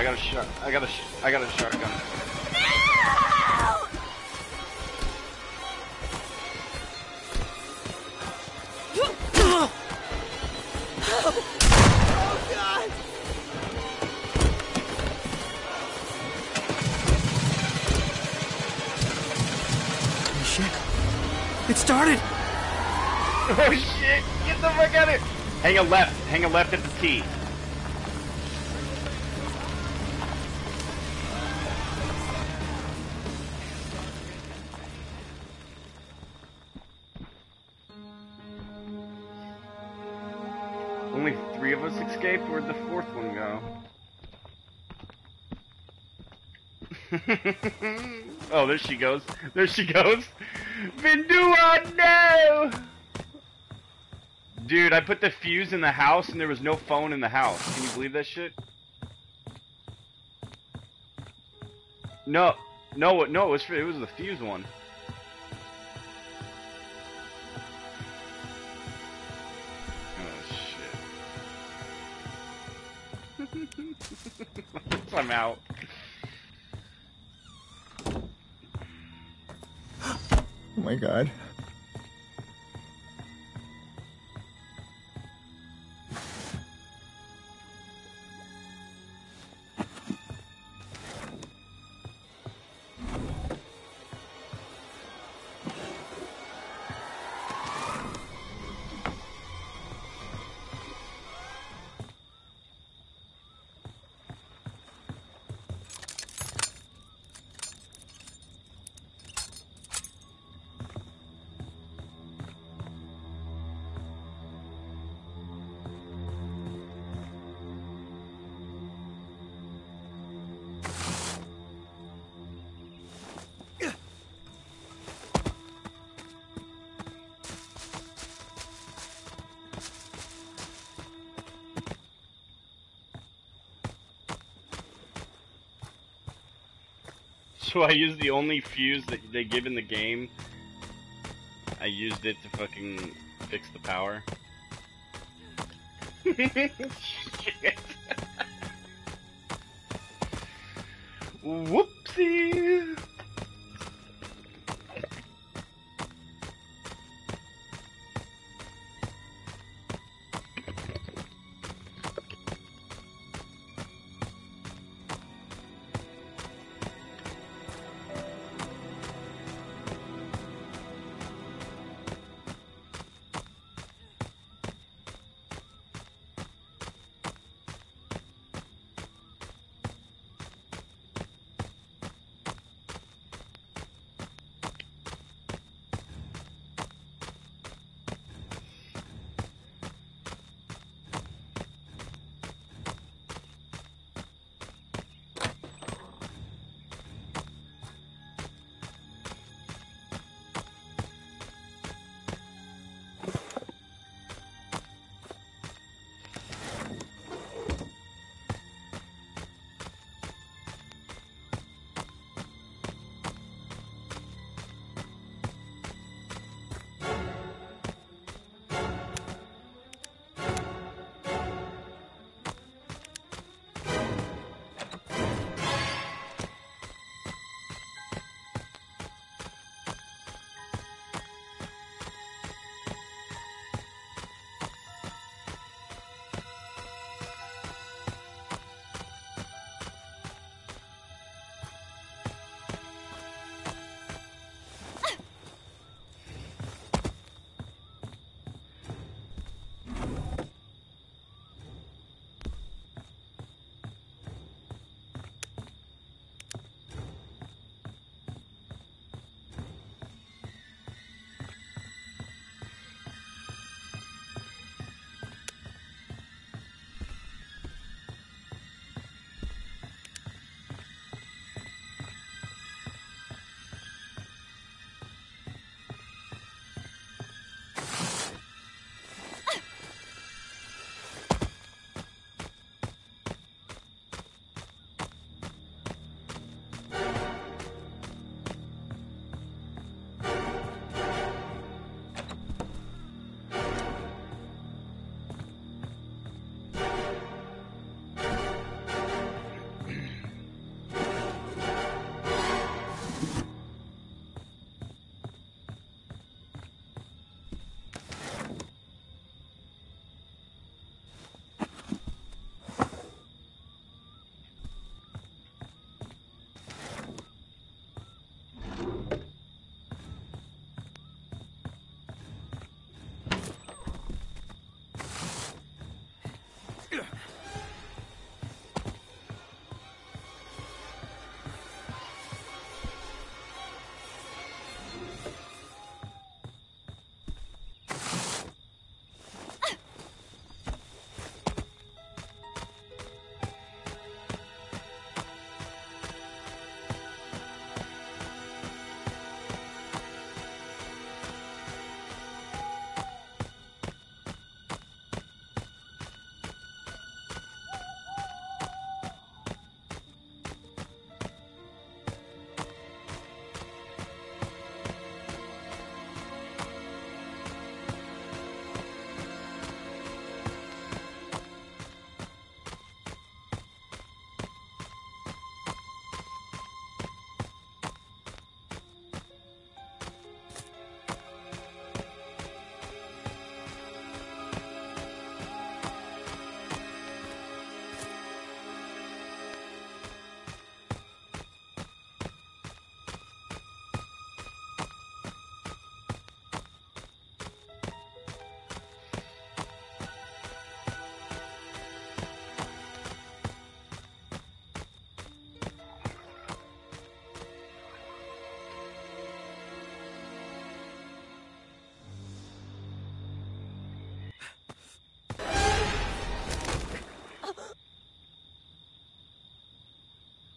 Got a shot. I got a sh- I got a shotgun. Oh, shit. It started. (laughs) Oh shit! Get the fuck out of here! Hang a left. Hang a left at the T. Only three of us escaped. Where'd the fourth one go? (laughs) oh, there she goes. There she goes. Vindua, no! Dude, I put the fuse in the house and there was no phone in the house. Can you believe that shit? No, no, no, it was it was the fuse one. I'm out. (gasps) Oh my god. So (laughs) I used the only fuse that they give in the game. I used it to fucking fix the power. (laughs) Shit. (laughs) Whoopsie.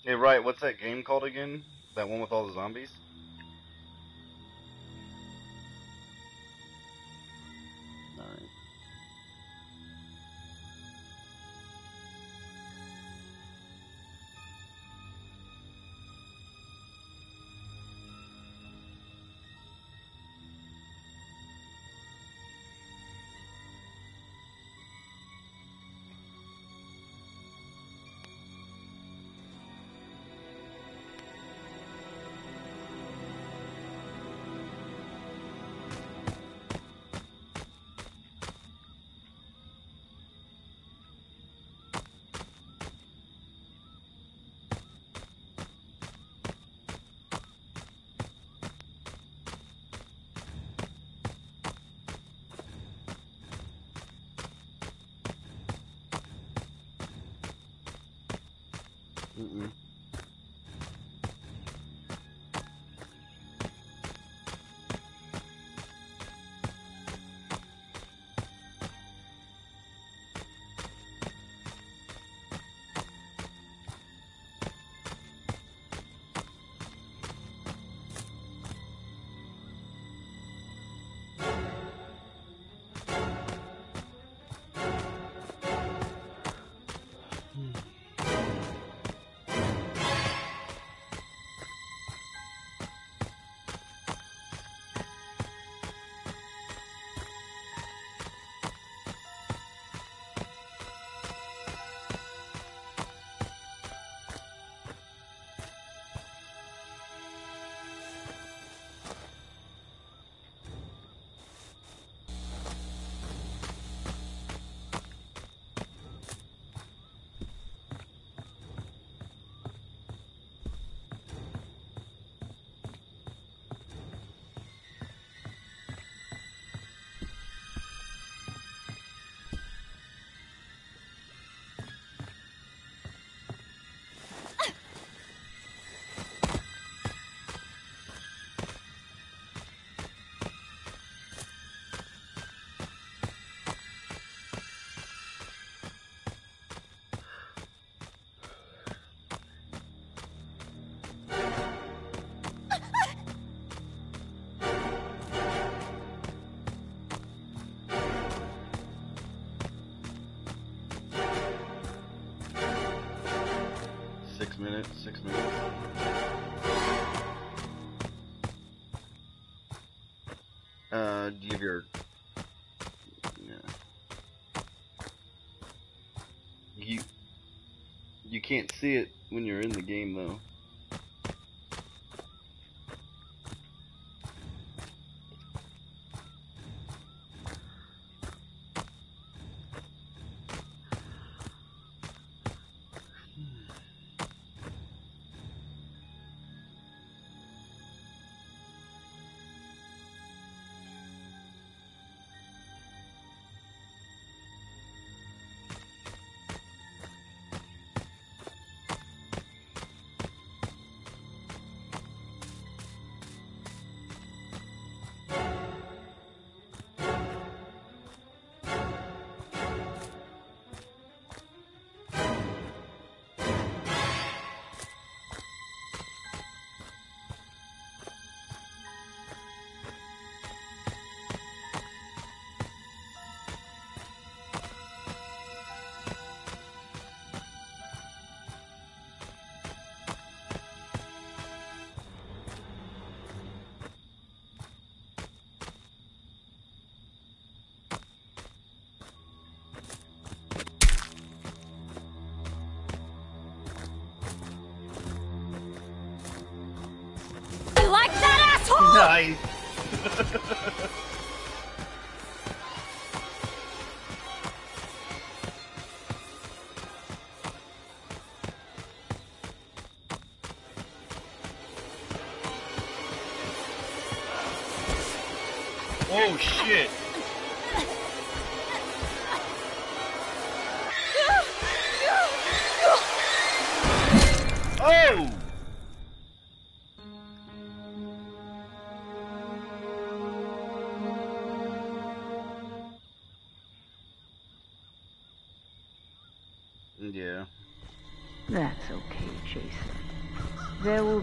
Hey, right, what's that game called again? That one with all the zombies? Mm-mm. Minutes, six minutes. Uh, do you have your... Yeah. You... You can't see it when you're in the game, though.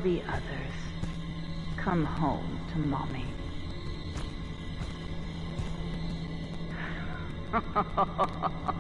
Be others. Come home to mommy. (laughs)